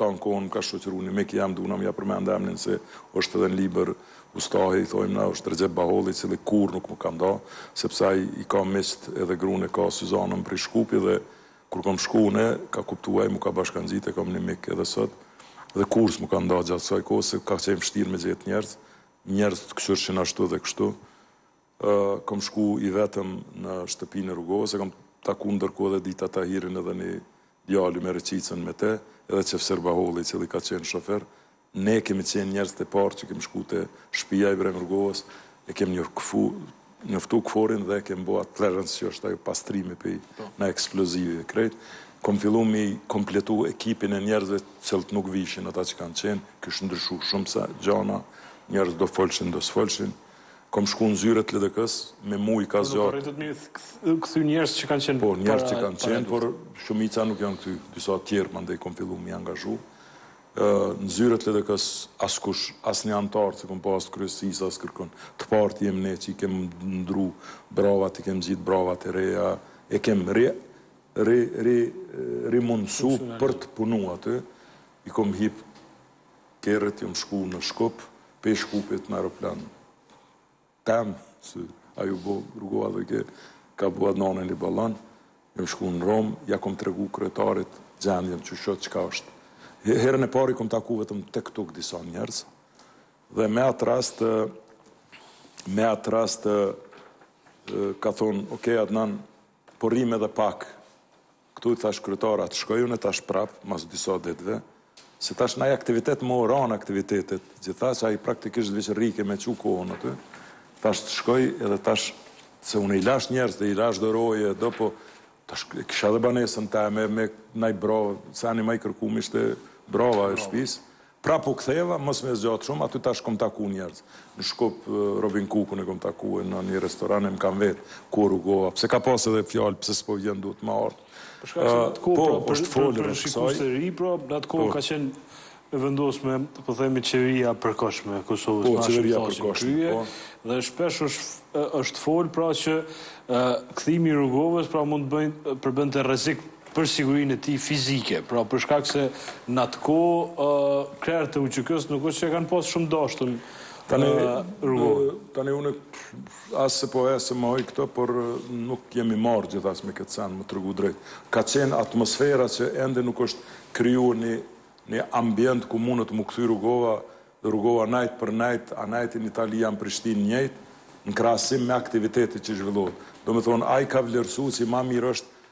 tanë kohën më ka shoqëru një mik, jom, duna me ia përmend emnin se është edhe në libër, Ustahi i thojmë na është Rexhep Baholli i cili kurrë nuk mu ka nda, sepse ai i ka miqtë edhe grunë e ka Suzanën prej Shkupi dhe kur kam shku une ka kuptu ai mu ka bashkangjit e kam mik edhe sot dhe kurrë smu ka nda gjatë kësaj kohë se ka qenë vështirë me gjetë njerëz, njerëz të këqyrëshin ashtu dhe kështu Kam shku i vetëm në shtëpinë e Rugovës, e kam taku ndërkohë edhe Edita Tahirin edhe ni djali i Meri Reçicës me te, edhe Gjevahir Baholli i cili ka qenë shofer, ne kemi qenë njerëzit e parë që kemi shku te shpija e Ibrahim Rugovës, e kem njofku njoftu KFOR-in dhe e kem bo atë clearance që është ajo pastrimi prej na eksplozivi e krejt, kam fillu mi kompletu ekipin e njerëzve të cilët nuk vishin ata që kanë qenë, kish ndryshu shumë sa gjana, njerëz do folshin do sfolshin, Kam shku në zyre të LDK-së, me mu i ka zgjatë. Po a
arritët mi kthy njerëz që kanë qenë para.
Po njerëz që kanë qenë, por shumica nuk janë kthy, disa të tjerë mandej kam fillu mi angazhu. Në zyre të LDK-së askush, asnjë anëtar se kam pa as të kryesisë, as kërkend. Të partë jem ne që i kem ndru bravat, i kem qitë bravat e reja, e kem ri, ri, ri, rimundësu për të punu aty, i kam hip Kerrit jom shku në Shkup, pej Shkupit me aeroplan sepse mu bo rruga dhe ke ka bo Adnani ni ballon, jom shku në Romë, ja kom tregu kryetarit gjendjen qysh asht çka është. Herën e parë i kom taku vetëm tek tuk disa njerëz. Dhe me atë rast me atë rast ka thonë, "Ok Adnan, po rrim edhe pak Këtu i thashë kryetar a të shkoj unë tash prapë mas disa ditëve, se tash naj aktivitet mo u ranë aktivitetet gjitha se ai praktikisht veq rrike me çu kohën aty, tash shkoj edhe tash se unë i lashë njerëz dhe i lashë do roje do po tash e kisha edhe banesën teme me naj bravë se seni ma i kërkumë ishte brava e shpisë, Prap u ktheva, mos me zgjat shumë, aty tash kom taku njerz, në Shkup Robin Kukun e kom taku e në një restoran e më kanë vet, ku u Rugova, pse ka pas edhe fjalë pse s'po vjen duhet me ardh.
Për shkak se në atë kohë pra për për shikues të ri pra në atë kohë ka qenë e vendosme po themi qeveria e përkohshme e Kosovës
ma shumë thashë krye
dhe shpesh është është fol pra që kthimi i Rugovës pra mund të bëjë përbënte rrezik për sigurinë e tij fizike, pra për shkak se në atë kohë krerët e UÇK-së nuk është që e kanë pas shumë dashtë
Rugovën. Tani unë as se po e mohoj këtë, por nuk jam marrë gjithaq me këtë send, me tregu drejt. Ka qenë atmosfera që ende nuk është krijuar një ambient ku mundet mu kthy Rugova, dhe Rugova nejt për nejt, a nejti në Itali a në Prishtinë njëjtë, në krahasim me aktivitetin që zhvillohet. Domethënë ai ka vlerësuar se ma mirë është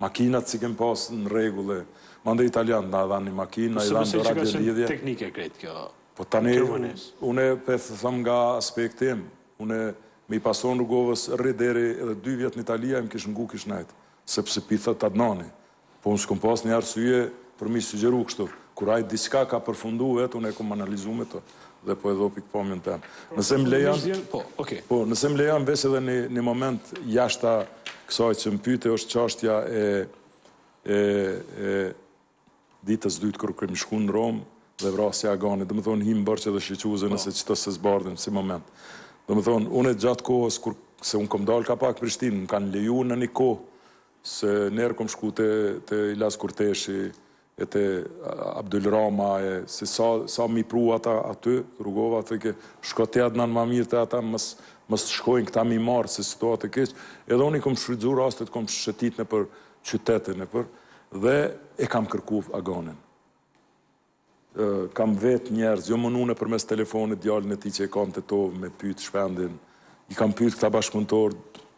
Makinat s'i kem pas në rregull e mandej italiant na dhanë një makinë, na i dhanë do radio lidhje. Po s'e besoj që ka qenë
teknike krejt kjo kërvonesë.
Po tani unë po e them nga aspekti im, unë me i pason Rugovës rri deri edhe dy vjet në Itali ai më kish ngu kish nejt, sepse po thotë Adnani, po unë s'kom pas naj arsye për mi sugjeru kështu, kur ai diçka ka përfundu vet unë e kom analizu me te. dhe po edhe pikëpamjen tënde. Nëse më lejon,
po, okay.
Po, nëse më lejon veç edhe një moment jashta kësaj që më pyete është çështja e e e ditës dytë kur kemi shku në Romë dhe vrasja e Aganit, domethonë him bërçë dhe shiquzë po. nëse qeto s'e zbardhim si moment. Domethonë unë gjatë kohës kur se un kom dal ka pak n'Prishtinë, më kanë leju në një kohë se niher kom shku te te Iljaz Kurteshi, e te Abdyl Rama e se sa sa mi pru ata aty rugova aty ke shko ti Adnan ma mirë te ata mos mos shkojnë këta mi marë se situatë e keq edhe unë i kom shfrytëzu rastet kom shetitë nëpër qytete nëpër dhe e kam kërku aganin kam vetë njerëz jam munu edhe përmes telefonit djalin e tij që e ka në Tetovë me pyt shpendin i kam pyt këta bashkëpunëtor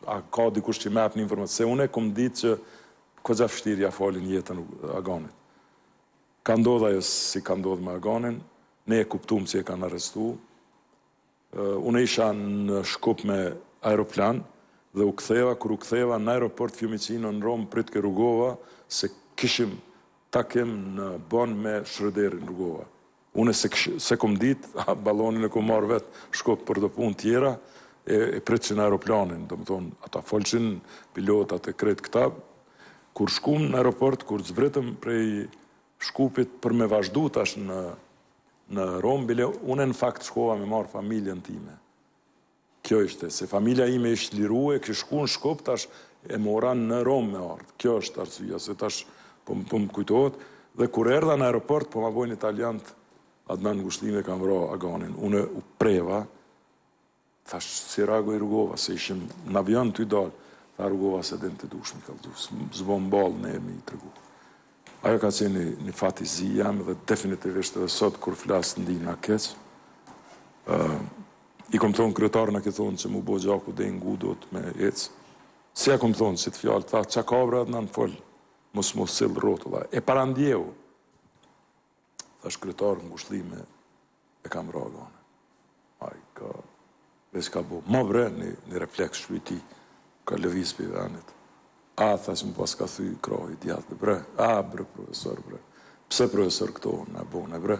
a ka dikush që më jep një informat se unë e kom ditë që Goxha vështirë ia falin jetën Aganit. Ka ndodh ajo si ka ndodh me Aganin, ne e kuptuam që e kanë arrestu. Unë isha në Shkup me aeroplan dhe u ktheva, kur u ktheva në aeroport Fiumicino në Romë pritke Rugova se kishim takim në Bon me Schröderin rugova. Une se kish s'e kom dit ballonin e kom marr vet n'Shkup për do pun tjera e e pritshin aeroplanin domethon ata folshin pilotat e krejt këta kur shkum në aeroport kur zbritëm prej shkupit për me vazhdu tash në në rom bile une në fakt shkova me marr familjen time Kjo ishte, se familja ime ish lirue, kish shku në Shkup, tash e mora në Romë me ardhë. Kjo është arsyeja, se tash po më po më kujtohet. Dhe kur erdha në aeroport, po ma bojnë italiant, Adnan ngushllime e kanë vra Aganin. Unë u preva, thash, si reagoj Rugova, se ishim në avion tuj dalë. Tha Rugova s'e din, ti dush me i kallxu, s'bon ballë ne me i tregu. Ajo ka qenë një fat i zi jem dhe definitivisht edhe sot kur flas ndihna keq. Ë i kom thon kryetar na ke thon që mu bo gjaku deri në gu duhet me ec. Si ja kom thon qit fjalë tha çka ka bre Adnan fol mos mos sill rrotulla. E parandjeu. Thash kryetar ngushllime e kanë vra Aganin. Ai ka veç ka bo. Ma bre një, një refleks shpirti ka lëviz prej venit. A, thash më pas ka thy krahi djathë, bre, a, bre, profesor, bre. Pse profesor këta na e bone, bre?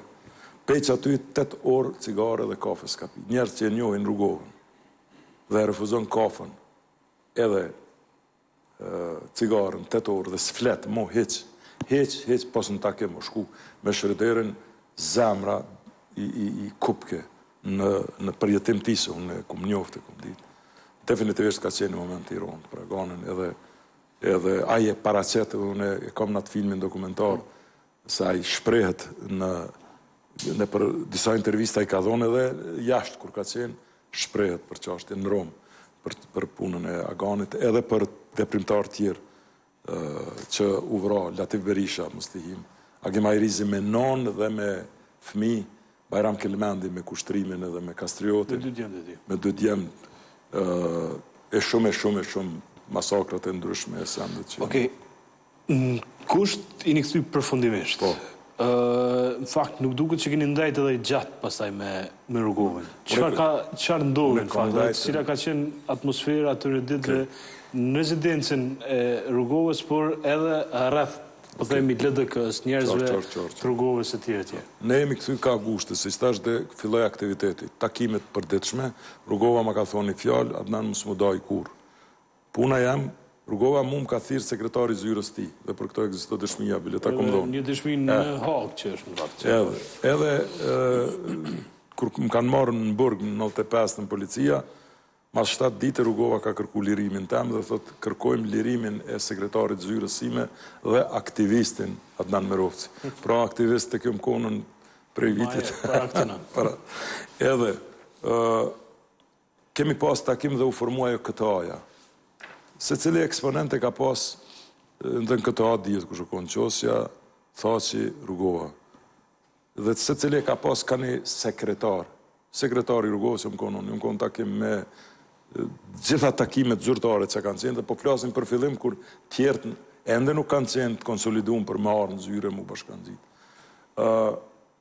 Veç aty 8 orë cigare dhe kafe s'ka pi. Njerëz që e njohin Rugovën dhe refuzon kafen edhe cigaren tetë orë dhe s'flet mo hiç hiç hiç pos në takim o shku me shryderin zemra i kupke në në përjetim tij se unë e kum njoftë e kum ditë definitivisht ka qenë ni moment i rondë për Aganin edhe edhe ai e paraqet dhe unë e kam në atë filmin dokumentar se ai shprehet në nëpër disa intervista i ka dhënë edhe jashtë kur ka qenë shprehet për çashtjen në Romë për për punën e Aganit edhe për veprimtarë tjerë që u vra Latif Berisha mos të him Agim Hajrizi me nonë dhe me fëmijë Bajram Kelmendi me Kushtrimin edhe me Kastriotin
me dy djemtë e tij
me dy djemtë e shumë e shumë e shumë masakrat e ndryshme e sendet që
Okej Në gusht jeni kthy përfundimisht.
Po.
Ë, në fakt nuk duket që keni ndajt edhe gjatë pastaj me me Rugovën. Çfarë ka, çfarë ndodhi në fakt dhe cila ka qenë atmosfera atyre ditëve në rezidencën e Rugovës, por edhe rreth, po të themi LDK-së, njerëzve të Rugovës etj etj.
Ne jemi kthy ka gushti, siç thashë dhe filloi aktiviteti, takimet e përditshme, Rugova ma ka thonë një fjalë, Adnan mos m'u daj kurrë. Po unë jam, Rugova mu më ka thirr sekretari i zyrës tij dhe për këto ekzisto dëshmia bile ta kum dhon.
Edhe një dëshmi në Hagë që është në fakt.
Edhe, edhe kur më kanë marrë në burg në nëntëdhjetë e pesë policia, mas shtatë dite Rugova ka kërku lirimin tem dhe thotë kërkojmë lirimin e sekretarit të zyrës sime dhe aktivistin Adnan Merovci. Pra aktivist tek jom konën prej vitit.
Para këtëna. Para.
Edhe, Kemi pas takim dhe u formua ajo KTA-ja. Secili eksponent e ka pas dhe në KTA dihet kush u konë, Qosja, Thaçi, Rugova. Dhe secili e ka pas ka një sekretar. Sekretari i Rugovës jam konë unë, jam konë në takim me gjitha takimet zyrtare që kanë qenë dhe po flasim për fillim kur tjertë ende nuk kanë qenë të konsolidumë për me ardhë në zyre mu bashkangjitë.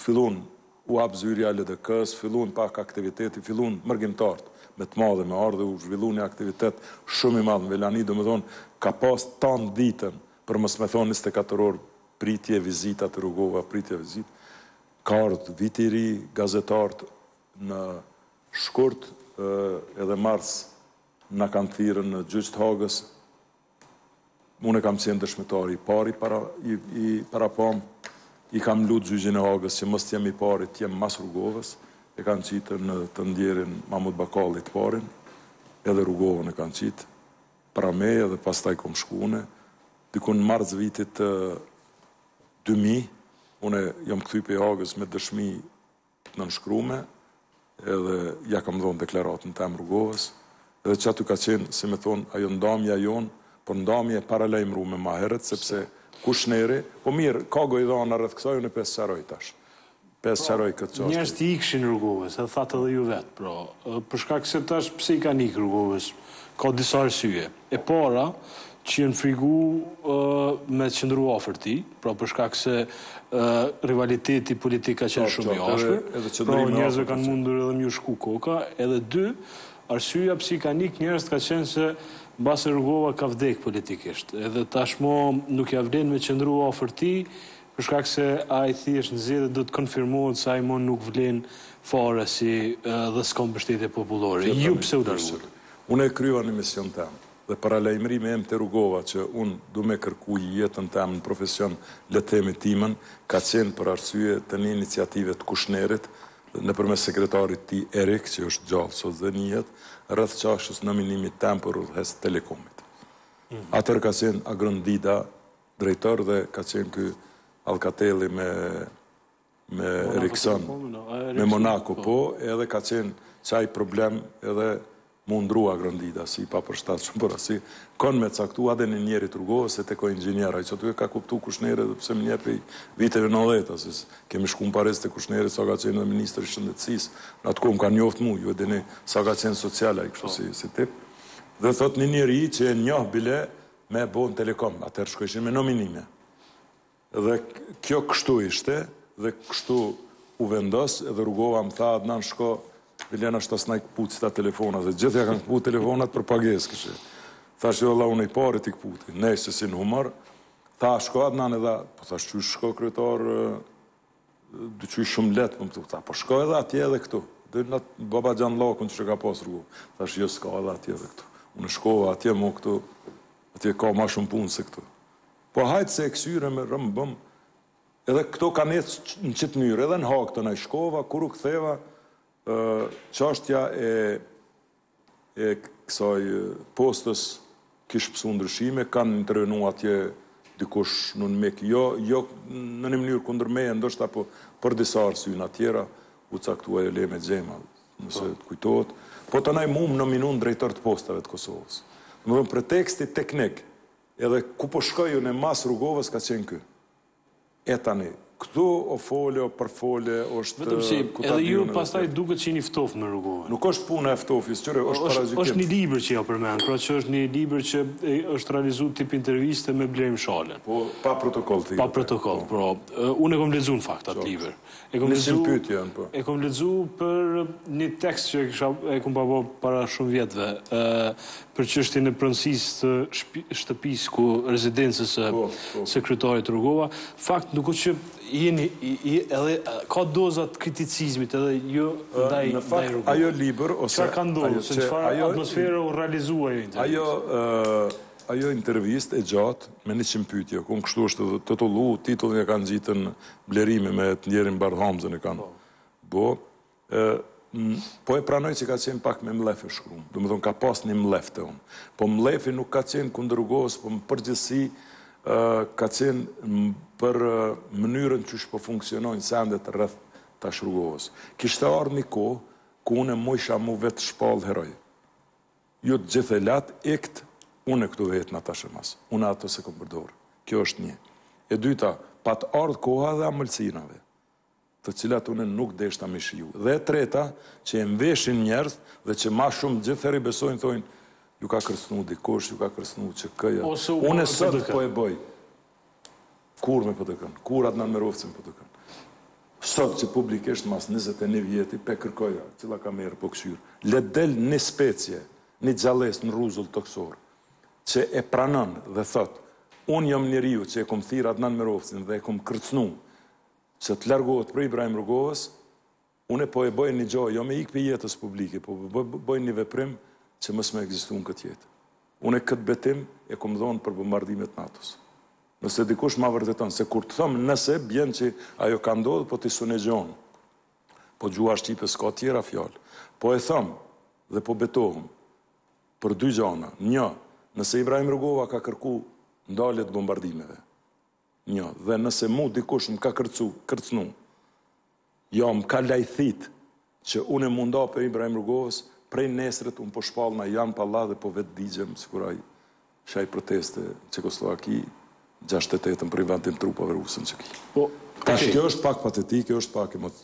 Fillun u hap zyrja e LDK-së, fillun pak aktiviteti, fillun mërgimtarët me të madhe me ardhe, u zhvillu një aktivitet shumë i madh në Velani, domethonë ka pas tanë ditën, për mos me thonë njëzet e katër orë pritje, vizita te Rugova, pritje, vizitë, ka ardhë viti i ri, gazetarët në shkurt edhe mars na kanë thirrë në gjyq të Hagës, Unë kam qenë dëshmitari i parë i parapam. I kam lutë gjyqin e Hagës që mos të jem i pari, të jem mas Rugovës. E kanë qitë të ndjerin Mahmut Bakalli të parin, edhe Rugovën e kanë qitë para meje dhe pastaj kom shku une. Dikun në mars të vitit 2000, unë jam kthy prej Hagës me dëshmi nënshkrume, edhe ja kam dhonë deklaratën teme Rugovës, edhe qaty ka qenë, si me thonë, ajo ndamja jonë, po ndamje e paralajmërume ma herët, sepse Kushneri, po mirë, ka gojëdhana rreth kësaj, unë i sqaroj tash. Po e sqaroj këtë çashtje.
Njerëzit i ikshin Rugovës, e thatë edhe ju vetë, pra, për shkak se tash pse i kanë ikë Rugovës, ka disa arsye. e para që janë frigu me qëndru afër tij, pra për shkak se rivaliteti politik ka qenë shumë i ashpër, pra njerëzve ka mundur edhe me ju shku koka, edhe e dyta, arsyeja pse i kanë ikë njerëzit ka qenë se mbase Rugova ka vdek politikisht, edhe tashmë nuk ia vlen me qëndru afër tij, për shkak se ai thjesht në zgjedhje dhe do të konfirmohet se ai më nuk vlen fare si dhe s'ka mbështetje popullore. Ju pse u larguat?
Unë e kryeva një mision tem dhe paralajmërimi em te Rugova që unë du me kërku jetën tem në profesion le të themi timen ka qenë për arsye të një iniciative të Kushnerit nëpërmes sekretarit të tij Erik që është gjallë sot dhe njihet rreth çashtjes së nominimit tem për udhëheqës të Telekomit atëherë ka qenë Agron Dida drejtor dhe ka qenë ky Alkateli me Me Erikson, me Monaco, po, edhe ka qenë qaj problemi edhe me u ndërru Agron Dida, si i papërshtatshëm për asi, konë me caktu atje një njeri të Rugovës, e t'kon inxhinier, i që e ka kuptu Kushneri edhe pse më njeh prej viteve nëntëdhjeta, se kemi shku në Paris te Kushneri, sa ka qenë dhe Ministër i Shëndetsisë, në atë kohë m'ka njoftë mu, ju e dini, sa ka qenë social ai kështu si, si tip, dhe thotë një njeri që e njoh bile me bo n' Telekom, atëherë shkojshin me nominime. Dhe kjo kështu ishte dhe kështu u vendos edhe Rugova më tha Adnan shko Milena është astenaj këputshin telefonat dhe gjithë ia kanë këputë telefonat për pagesë kështu thashë jo valla unë i pari t'i këputi nejse si në humor tha shko Adnan edhe po thashë qysh shkoj kryetar ti qysh shumë lehtë po më thu tha po shko edhe atje edhe këtu dhe me babaxhanllakun që ka pasë Rugova thashë jo s'ka edhe atje edhe këtu unë shkoj atje mu këtu atje ka ma shumë punë se këtu Po hajt se e kqyrim e e bojmë edhe këto kanë ecë në qit mënyrë edhe në Hagë astenaj shkova kur u ktheva çashtja e e kësaj postës kish pësu ndryshime kanë intervenu atje dikush n'UNMIK jo jo në një mënyrë kundër meje ndoshta po për disa arsyna tjera u caktua ajo Leme Xhema nëse të kujtohet pastenaj mu m'nominun drejtor të Postave të Kosovës domethën preteksti teknik Edhe kopu shkoj unë mas Rugovës ka qenë ky. E tani, këtu o folë o përfolë është
Vetëm si, edhe ju pastaj duket që jeni ftofë me Rugovën.
Nuk është puna e ftofjes kqyre, është paragjykim.
Është një libër që ia përmend, pra që është një libër që është realizu tip interviste me Blerim Shalën.
Po, pa protokoll thirret.
Pa protokoll, po. Unë e kom lexu në fakt atë
libër. E kom lexu,
e kom lexu për një tekst që e kom pas bo para shumë vjetëve, për çështjen e pronësisë të shtëpisë ku rezidencës së po, po. kryetarit Rugova. Fakt nuk është që jeni edhe ka doza të kriticizmit edhe ju ndaj
në fakt ajo libër ose
çfarë ka ndodhur, se çfarë atmosfera u realizua
ajo intervistë. Ajo ajo intervistë e gjatë me njëqind pytje, ku në kështu është titullu, titullin e kanë gjetun Blerimi me të ndjerin Bardh Hamzën e kanë bo. Po e pranoj që ka qenë pak me mlef e shkrume. Domethonë, ka pas një mlef te unë. Po mlefi nuk ka qenë kundër Rugovës, po në përgjithsi ka qenë për mënyrën qysh po funksionojnë sendet rreth tash Rugovës. Kishte ardhë një kohë, ku unë mujsha m'u vetëshpallë heroj. Ju të gjithë e latë, ikët, unë këtu vetë na tash e mas. Unë atë s'e kam përdorë. Kjo është një. E dyta, patë ardhë koha edhe amëlsinave, të cilat unë nuk deshta me i shiju. Dhe e treta, që e mveshin njerëzt dhe që ma shumë gjithherë i besojnë, thojnë, ju ka kërcënu dikush, ju ka kërcënu UÇK-ja. Unë sot po e bëj. Kurrë me PDK-në, kurrë Adnan Merovci me PDK-në. Sot që publikisht mas njëzet e një vjeti pe kërkoj a cila kamerë po kqyr, le të del një specie, një gjallesë në rruzull tokësor që e pranon dhe thot unë jam njeriu që e kam thirr Adnan Merovcin dhe e kam kërcënu që të largohet prej Ibrahim Rugovës, Une po e bëj një gjo, jo me ikë prej jetës publike, po po bëj një veprim që mos me ekzistu në këtë jetë. Une këtë betim e kom dhonë për bombardimet e NATO-s. Nëse dikush ma vërteton, se kur të thom nëse, bjen që ajo ka ndodhë, po ti s'un e gjon. Po gjuha shqipe s'ka tjera fjalë. Po e thom, dhe po betohem, për dy gjana, një, nëse Ibrahim Rugova ka kërku ndalje të bombardimeve, Një, dhe nëse mu dikush më ka kërcu, kërcnu, ja më ka lajthit që unë me u nda prej Ibrahim Rugovës, prej nesrit unë po shpallna Jan Palach dhe po vetëdigjem, sikur ai shenj proteste në Çekosllovaki, gjashtëdhjetë e tetën për invadim trupave ruse në Çeki. Po, Tash kjo është pak patetike, është pak
emocion.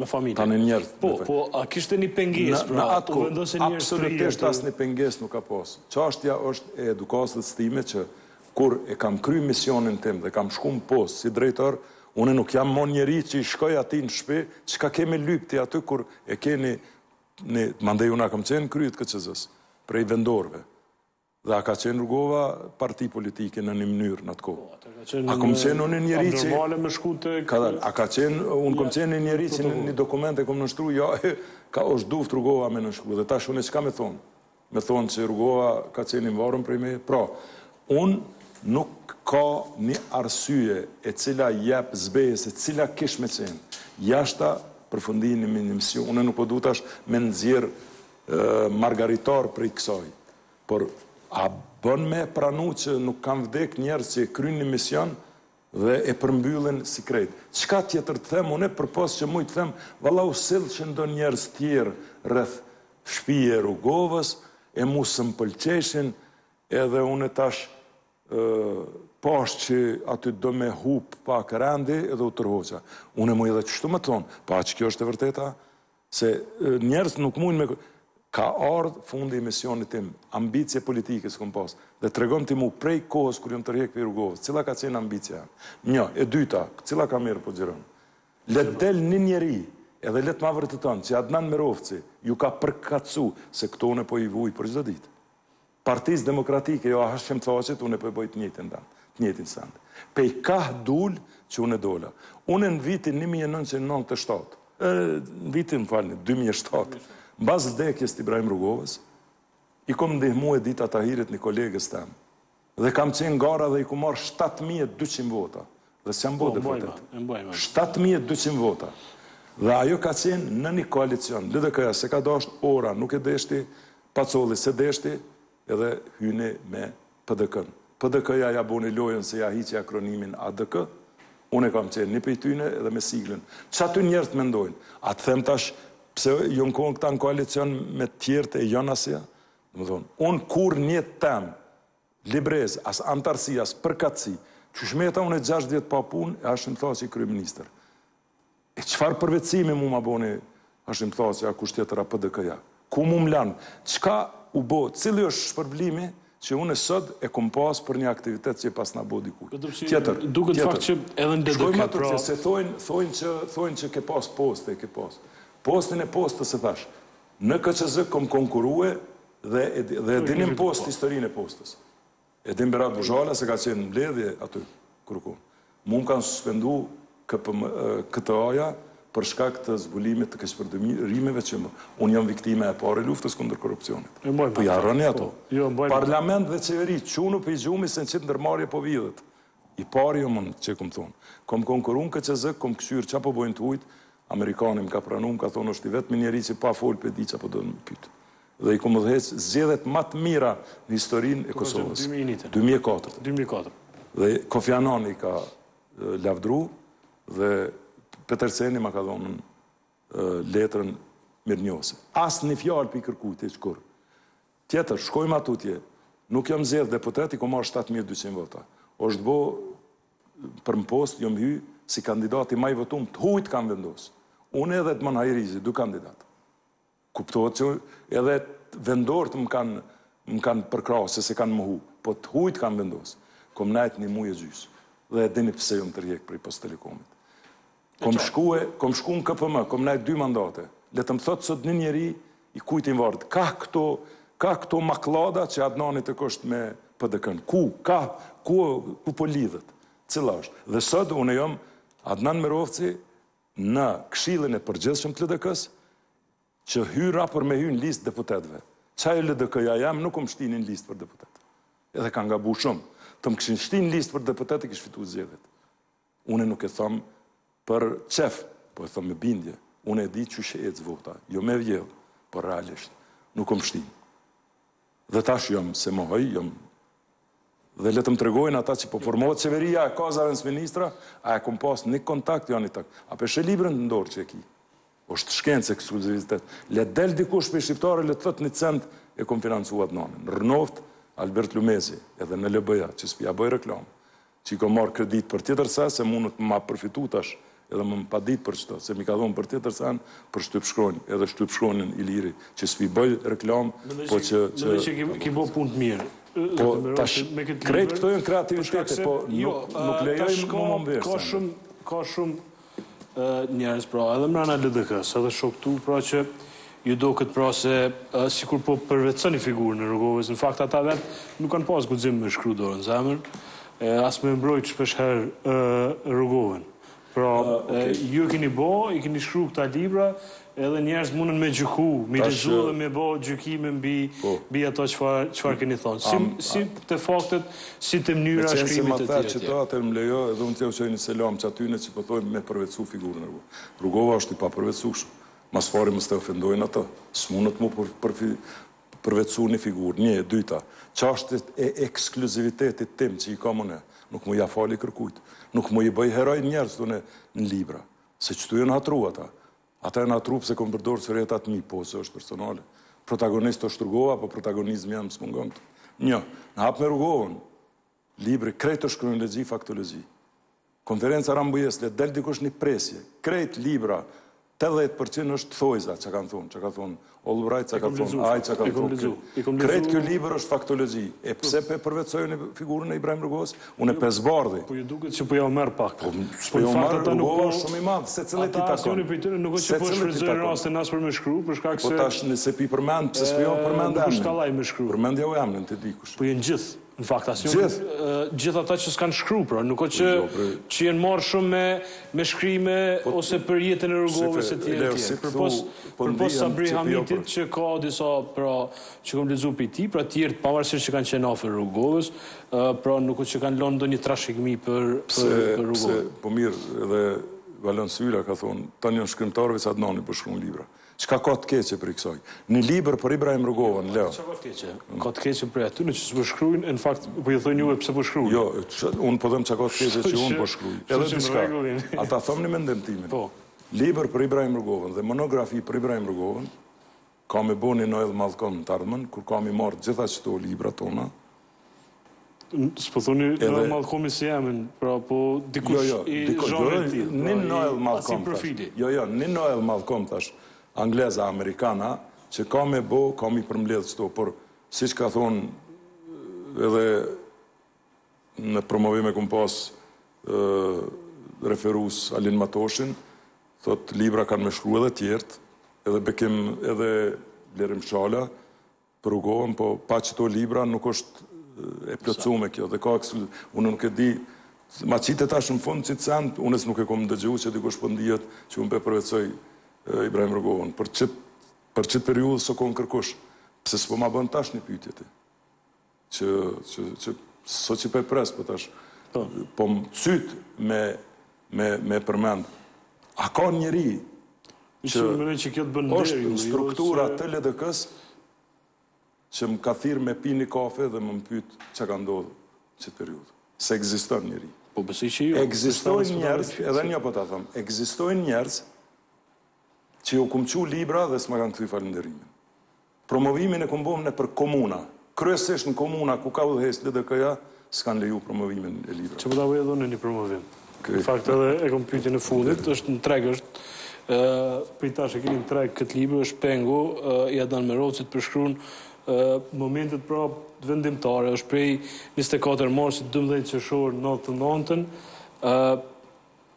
Në familje.
Ka një njerë.
Po, po, a kishte një pengesë, pra?
Në atë kohë, absolutisht asnjë pengesë nuk ka pasë. Çashtja është e edukatës time që kur e kam kry misionin tim dhe kam shku në Postë si drejtor, une nuk jam mo njeri që i shkoj atij në shpi, çka ke me lyp ti aty kur e keni, mandej unë kam qenë krye të KQZ-së, prej vendorve. Dhe a ka qenë Rugova parti politike në një mënyrë në atë kohë? A kom qenë unë një njeri që... Ka dalë, a ka qenë, unë kom qenë një njeri që në një dokument e kom nënshkru, jo, ka u dashtë Rugova me nënshkru, dhe tash çka me thonë? Me thonë që Rugova ka qenë i varun prej me, pra, unë nuk ka një arsye e cila jep zbejës e cila kish me qenë. Thjesht përfundon një mision, unë nuk po du tash me nxjerrë margaritar prej kësaj, por a bën me e pranu që nuk kanë vdekë njerëz që e kryjnë një mision dhe e përmbyllin si krejt. Çka tjetër të them unë përpos që muj të them, valla u sillshin do njerëz tjerë rreth shpije Rugovës, e mu s'më pëlqeshin, edhe unë tash pashë që aty do me hup pak rendi dhe u tërhoqa. Unë muj edhe kështu me thonë, po a çë kjo është e vërteta, Se njerëz nuk mujnë me... Ka ardhë fundi i misionit tim, ambicie politike s'kom pas, dhe tregom ti mu prej kohës kur jam tërhjek prej Rugovës, cila ka qenë ambicia. Një, e dyta, cila ka mirëpo gjykon. Le të del një njeri, edhe le të ma vërteton, që Adnan Merovci ju ka përkatësu, se këto unë po i vuj për çdo ditë. Partisë Demokratike, jo Hashim Thaçit, unë po e bëj të njëjtin, të njëjtin send. Prej kah dul që unë dola. Unë në vitin një mijë e nëntëqind e nëntëdhjetë e shtatë, në vitin, më falni, dy mijë e shtatë, mbas vdekjes të Ibrahim Rugovës, i kom ndihmu Edita Tahirit një kolegës tem. Dhe kam qenë n'gara dhe i ka marrë shtatë mijë e dyqind vota. Dhe s'jam bo deputet. Shtatë mijë e dyqind vota. Dhe ajo ka qenë në një koalicion. LDK-ja s'e ka dashtë, Ora nuk e deshti, Pacolli s'e deshti, edhe hyni me PDK-në. PDK-ja ia boni lojën se ia hiqi akronimin ADK, unë kam qenë një prej tyne edhe me siglën. Qaty njerëzit mendojnë? A të them tash pse janë kon këta në koalicion me tjertë e janë asja? Domethënë, unë kurrë n'jetë tem Librezë, as anëtarësi, as përkatësi. Qysh meta unë gjashtë vjet pa punë e Hashim Thaçi kryeministër? E çfarë përvetësimi mu ma boni Hashim Thaçi a kush tjetër a PDK-ja? Ku mu më lanë? Çka u bo? Cili është shpërblimi që unë sot e kom pas për një aktivitet që e pasna bo dikuj?
Tjetër, tjetër. Shkoj ma tutje, se thojnë,
thojnë që, thojnë që ke pas poste, ke pas. Postin e postës e thashë. Në KQZ kom konkurue dhe dhe e dini post historinë e postës. E din Berat Buzhala se ka qenë mbledhje aty dikun. Mu më kanë suspendu KPM, KTA-ja për shkak të zbulimit të keqpërdorimeve që më. Unë jam viktima e parë e luftës kundër korrupsionit. Po i harroni ato. Parlament dhe qeveri, çunu prej gjumi se në qit ndërmarrje po vidhet. I pari jom unë qe kom thonë. Kom konkurru në KQZ, kom kqyr çka po bojnë t'huajt, amerikani m'ka pranu, m'ka thonë osht i vetmi njeri qe pa fol pe di çka po don me pyt. Dhe i kom udhëheq zgjedhjet ma t'mira në historinë e Kosovës. Dy
mijë e katër. Dy mijë e katër.
Dhe Kofi Anani i ka lavdru dhe Peterseni ma ka dhon letrën mirënjohëse. Asnjë fjalë pi kërkujt hiç kurrë. Tjetër, shkojmë atutje, nuk jam nzgjedh deputet, i kom marrë shtatë mijë e dyqind vota. Osht bo për në Post, jom hy si kandidati ma i votum, të hujt kan vendos. Unë edhe Edmond Hajrizi, dy kandidat. Kuptohet që edhe vendorët më kanë më kanë përkrahë se s'e kam mohu, po të hujt kan vendos. Kom nejt një muj e gjys. Dhe e dini pse jom tërhjek prej Postë Telekomit. Kom shku, e, kom shku në KPM, kom nejt dy mandate. Le të më thotë sot një njeri i kujt i varët. Ka këto, ka këto maklada që Adnani te kon me PDK-në. Ku, ka, ku, ku po lidhet? Cila është? Dhe sot unë jam Adnan Merovci në këshillin e përgjithshëm të LDK-së që hyra për me hy në listë t'deputetëve. Qe LDK-ja jem nuk më shtini në listë për deputetë. Edhe kan gabu shumë. Të më kishin shtini në listë për deputetë i kish fitu zgjedhjet. Unë nuk e thom për qef, po e thom me bindje. Unë e di qysh ecë vota, jo me vjedh, por realisht. Nuk um shtin. Dhe tash jom, s'e mohoj, jom dhe le të më tregojnë ata që po formohet qeveria e ka zëvendësministra, a e kom pas një kontakt, a një tak. A pe sheh librën në dorë që e ki? Është shkencë, ekskluzivitet. Le të del dikush prej shqiptarëve le të thotë një cent e kom financu Adnanin. Rrnoft Albert Lumezi edhe NLB-ja që s'po ja bëj reklamë. Që i kom marrë kreditë për tjetër sen se mundet me ma përfitu tash edhe me më paditë për qato se m'i ka dhënë për tjetër sen për shtypshkronjë edhe shtypshkronjën Iliri që s'po i bëj reklamë po që
Mendoj që ke bërë punë të mirë.
Po tash krejt këto janë kreativitete po
nuk
nuk lejojmë mua më vjen.
Ka shumë ka shumë njerëz pra edhe mrena LDK-së, edhe shok tu, pra që ju doket pra se sikur po përvetsoni figurën e Rugovës, në fakt ata vetë nuk kanë pas guxim me shkru dorën n'zemër, as me e mbrojt shpesh herë Rugovën. Pra, ju e keni bo, i keni shkru këta libra, Edhe njerëz munden me gjyku, me lexu dhe me bo gjykime mbi mbi ato çfarë çfarë keni thonë. Si si te faktet, si
te
mënyra
e
shkrimit
etj.
Meqenëse
ma
the
qeto atëherë më lejo edhe unë t'jau qoj një selam q'atyne që po thojnë me përvetësu figurën e Rugovës. Rugova është i papërvetësushëm. Mas pari mos t'e ofendojnë ato. S'munët mu përvetësu ni figurë. Nji, e dyta, çashtjet e ekskluzivitetit tim që i kam une, nuk muj ja fali kërkujt. Nuk muj i bëj heroj njerëzit une n'libra. Se qëtu janë hatru ata. Ata janë hatru pse kom përdorë surretat e mi, po s'është personale. Protagonist është Rugova, po protagonizmi jem s'mungon. Një, në hap me Rugovën, libri krejt është kronologi, faktologi. Konferenca Rambujesë, le del dikush një presje. Krejt libri, 80% është thojza, çka kanë thonë, çka ka thonë Olbrajt çka ka thonë, ai çka ka thonë
ky.
Krejt ky libër është faktologji. E pse pe përvetësoni figurën e Ibrahim Rugovës? Unë pe zbardhi.
Po ju duket që po ja u merr pak. Po
po ju merr Rugova është shumë i madh, secilit i takon.
Ata asnjëri prej tyre nuk është që po
e
shfrytëzojnë rastin as për me shkru, për shkak se Po
tash nëse pi përmend, pse s'po ja u përmend emrin?
Nuk është kollaj me shkru.
Përmendjau emrin dikujt.
Po janë gjithë. Në fakt asnjë
Gjithë.
gjithë ata që s'kanë shkru pra, nuk është që
Jo, bre.
që jenë marrë shumë me me shkrime ose për jetën e Rugovës
Shife,
etj
Leo,
etj.
si
Për
thu,
pos
po
për pos
ndihem
Sabri
që ti jo
pe
Hamitit
që ka disa pra që kam lexu prej tij, pra tjerët pavarësisht që kanë qenë afër Rugovës, ë pra nuk është që kanë lënë ndonjë trashëgimi për
Pse,
për për
pse,
Rugovën.
po mirë edhe Valon Syla ka thonë, tana janë shkrimtarëve se Adnani po shkruan libra. Çka ka të keqe prej kësaj? Një libër për Ibrahim Rugovën, Leo.
Çka ka të keqe? Ka të keqe prej atyre që s'po shkruajnë e në fakt po ju thonë juve pse po shkruani.
Jo, unë po them çka ka të keqe që unë po shkruaj. Edhe diçka.
A
ta thom një mendim timin?
Po.
Libër për Ibrahim Rugovën dhe monografi për Ibrahim Rugovën, ka me bo një Noel Malcolm n'të ardhmen, kur ka me marrë gjitha qëto libra tona,
S'po thoni Noel Malcolmi si emër, pra po dikush
jo,
jo,
i zhanrit
tij. Jo,
një Noel Malcolm, jo, jo, një Noel Malcolm, thash, anglez a amerikan a, që ka me bo, ka mi përmbledhë qëto, por siç ka thonë edhe në promovim e kom pas referues Halil Matoshin, thot, libra kanë me shkru edhe tjerët, edhe Bekim edhe Blerim Shala, Për Rugovën, po pa qëto libra nuk është e plotësume kjo, dhe ka kësi, unë nuk e di, ma qite tash në fund qit send, unë s'nuk e kom ndëgju që dikush po ndihet që unë po e përvetësoj Ibrahim Rugovën, për qit, për qit periudhë s'o kon kërkush, pse s'po ma bën tash një pyetje ti, që, që, që, s'o që po e pres, po tash, po, po më cyt me, me, me përmend, a ka njeri,
që
është në struktura të LDK-së që më ka thirë me pi një kafe dhe me më pytë çka ka ndodhë n'qit periudhë. S'ekziston njëri.
Po besoj që jo. Ekzistojnë
njerëz, edhe një po të thom, ekzistojnë njerëz që ju kom çu librat dhe s'ma kanë kthy falënderimin. Promovimin e kom bo nëpër komuna. Kryesisht në komuna ku ka udhëheqë LDK-ja, s'kanë leju promovimin e librave.
Qe po ta boj edhe unë një promovim. Në fakt edhe e kam pyetjen e fundit, është në treg është, prej tash e keni në treg këtë libër, është Pengu i Adnan Merovcit, përshkruan momentet pra vendimtare, është prej njëzet e katër marsit, dymbëdhjetë qershor, nëntëdhjetë e nëntën,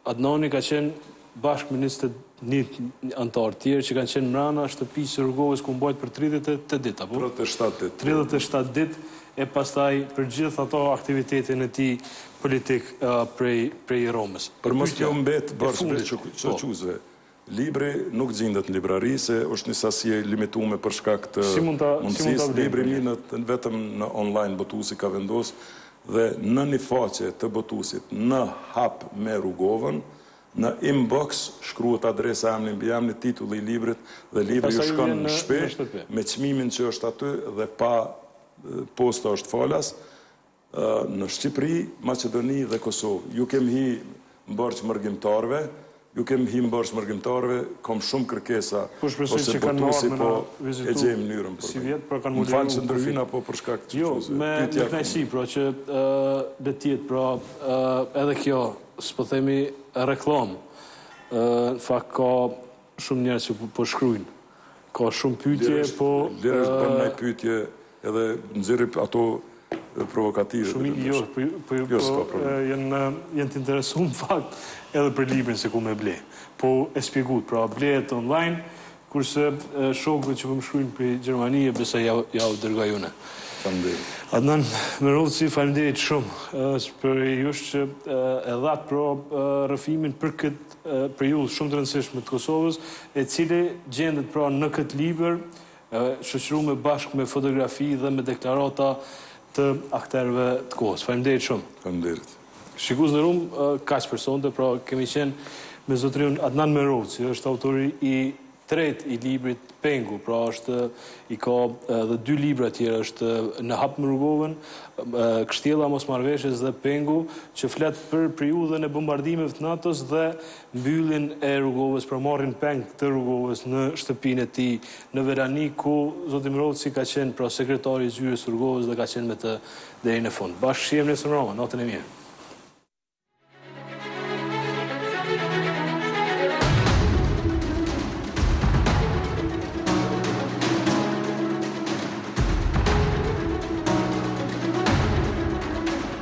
Adnani ka qenë bashkë me njëzet e një anëtarë të tjerë që kanë qenë mrena shtëpisë së Rugovës ku u mbajt për tridhjetë e tetë ditë, apo?
Tridhjetë e
shtatë ditë. Tridhjetë e shtatë ditë e pastaj për gjithë ato aktivitetin e tij politik prej Romës.
Për mos t'iu
mbetë
borxh
edhe
shikuesve, Libri nuk gjindet në librari, se është një sasi e limitume për shkak të mundësisë, libri merret vetëm në online botusi ka vendos dhe në një face të botusit Në hap me Rugovën, në inbox shkruhet adresa emni mbiemni titulli i librit dhe libri ju shkon në
shpi
me çmimin që është aty dhe pa posta është falas. Në Shqipëri, Maqedoni dhe Kosovë ju kem hi në borxh mërgimtarëve, ju kem hi në borxh mërgimtarëve, kam shumë kërkesa ose
botuesi
po e gjen mënyrën për
të hyrë.
Më
fal
që ndërhyna po për shkak të çifutësve.
Me kënaqësi pra që le të jetë pra edhe kjo s'po themi reklamë. Në fakt ka shumë njerëz që po shkruajnë. Ka shumë pyetje po.
Lirish bën ndonjë pyetje Edhe nxjerri ato provokative.
Shumë
i
jo, po po
jo,
po, po janë janë të interesuar në fakt edhe për librin se ku me ble. Po e shpjeguat, pra blehet online, kurse shokëve që po më shkruajnë për Gjermani e besa jau dërgoj unë.
Faleminderit.
Adnan Merovci, faleminderit shumë. Edhe për ju që e dhat pra rrëfimin për këtë periudhë shumë të rëndësishme të Kosovës, e cili gjendet pra në këtë libër e shoqërume bashkë me fotografi dhe me deklarata të akterëve të kohës. Faleminderit shumë!
Faleminderit!
Shikues të nderuar, kaq për sonte, pra kemi qenë me zotëri Adnan Merovci, është autori i tretë i librit Pengu, pra është i ka edhe dy libra tjerë, është Në hap me Rugovën, Kështjella e mosmarrëveshjes dhe Pengu, që flet për periudhën e bombardimeve të NATO-s dhe mbylljen e Rugovës, pra marrjen peng të Rugovës në shtëpinë e tij në Velani, ku zoti Merovci ka qenë pra sekretari i zyrës së Rugovës dhe ka qenë me të deri në fund. Bashkë shihemi nesër mbrëma, natën e mirë.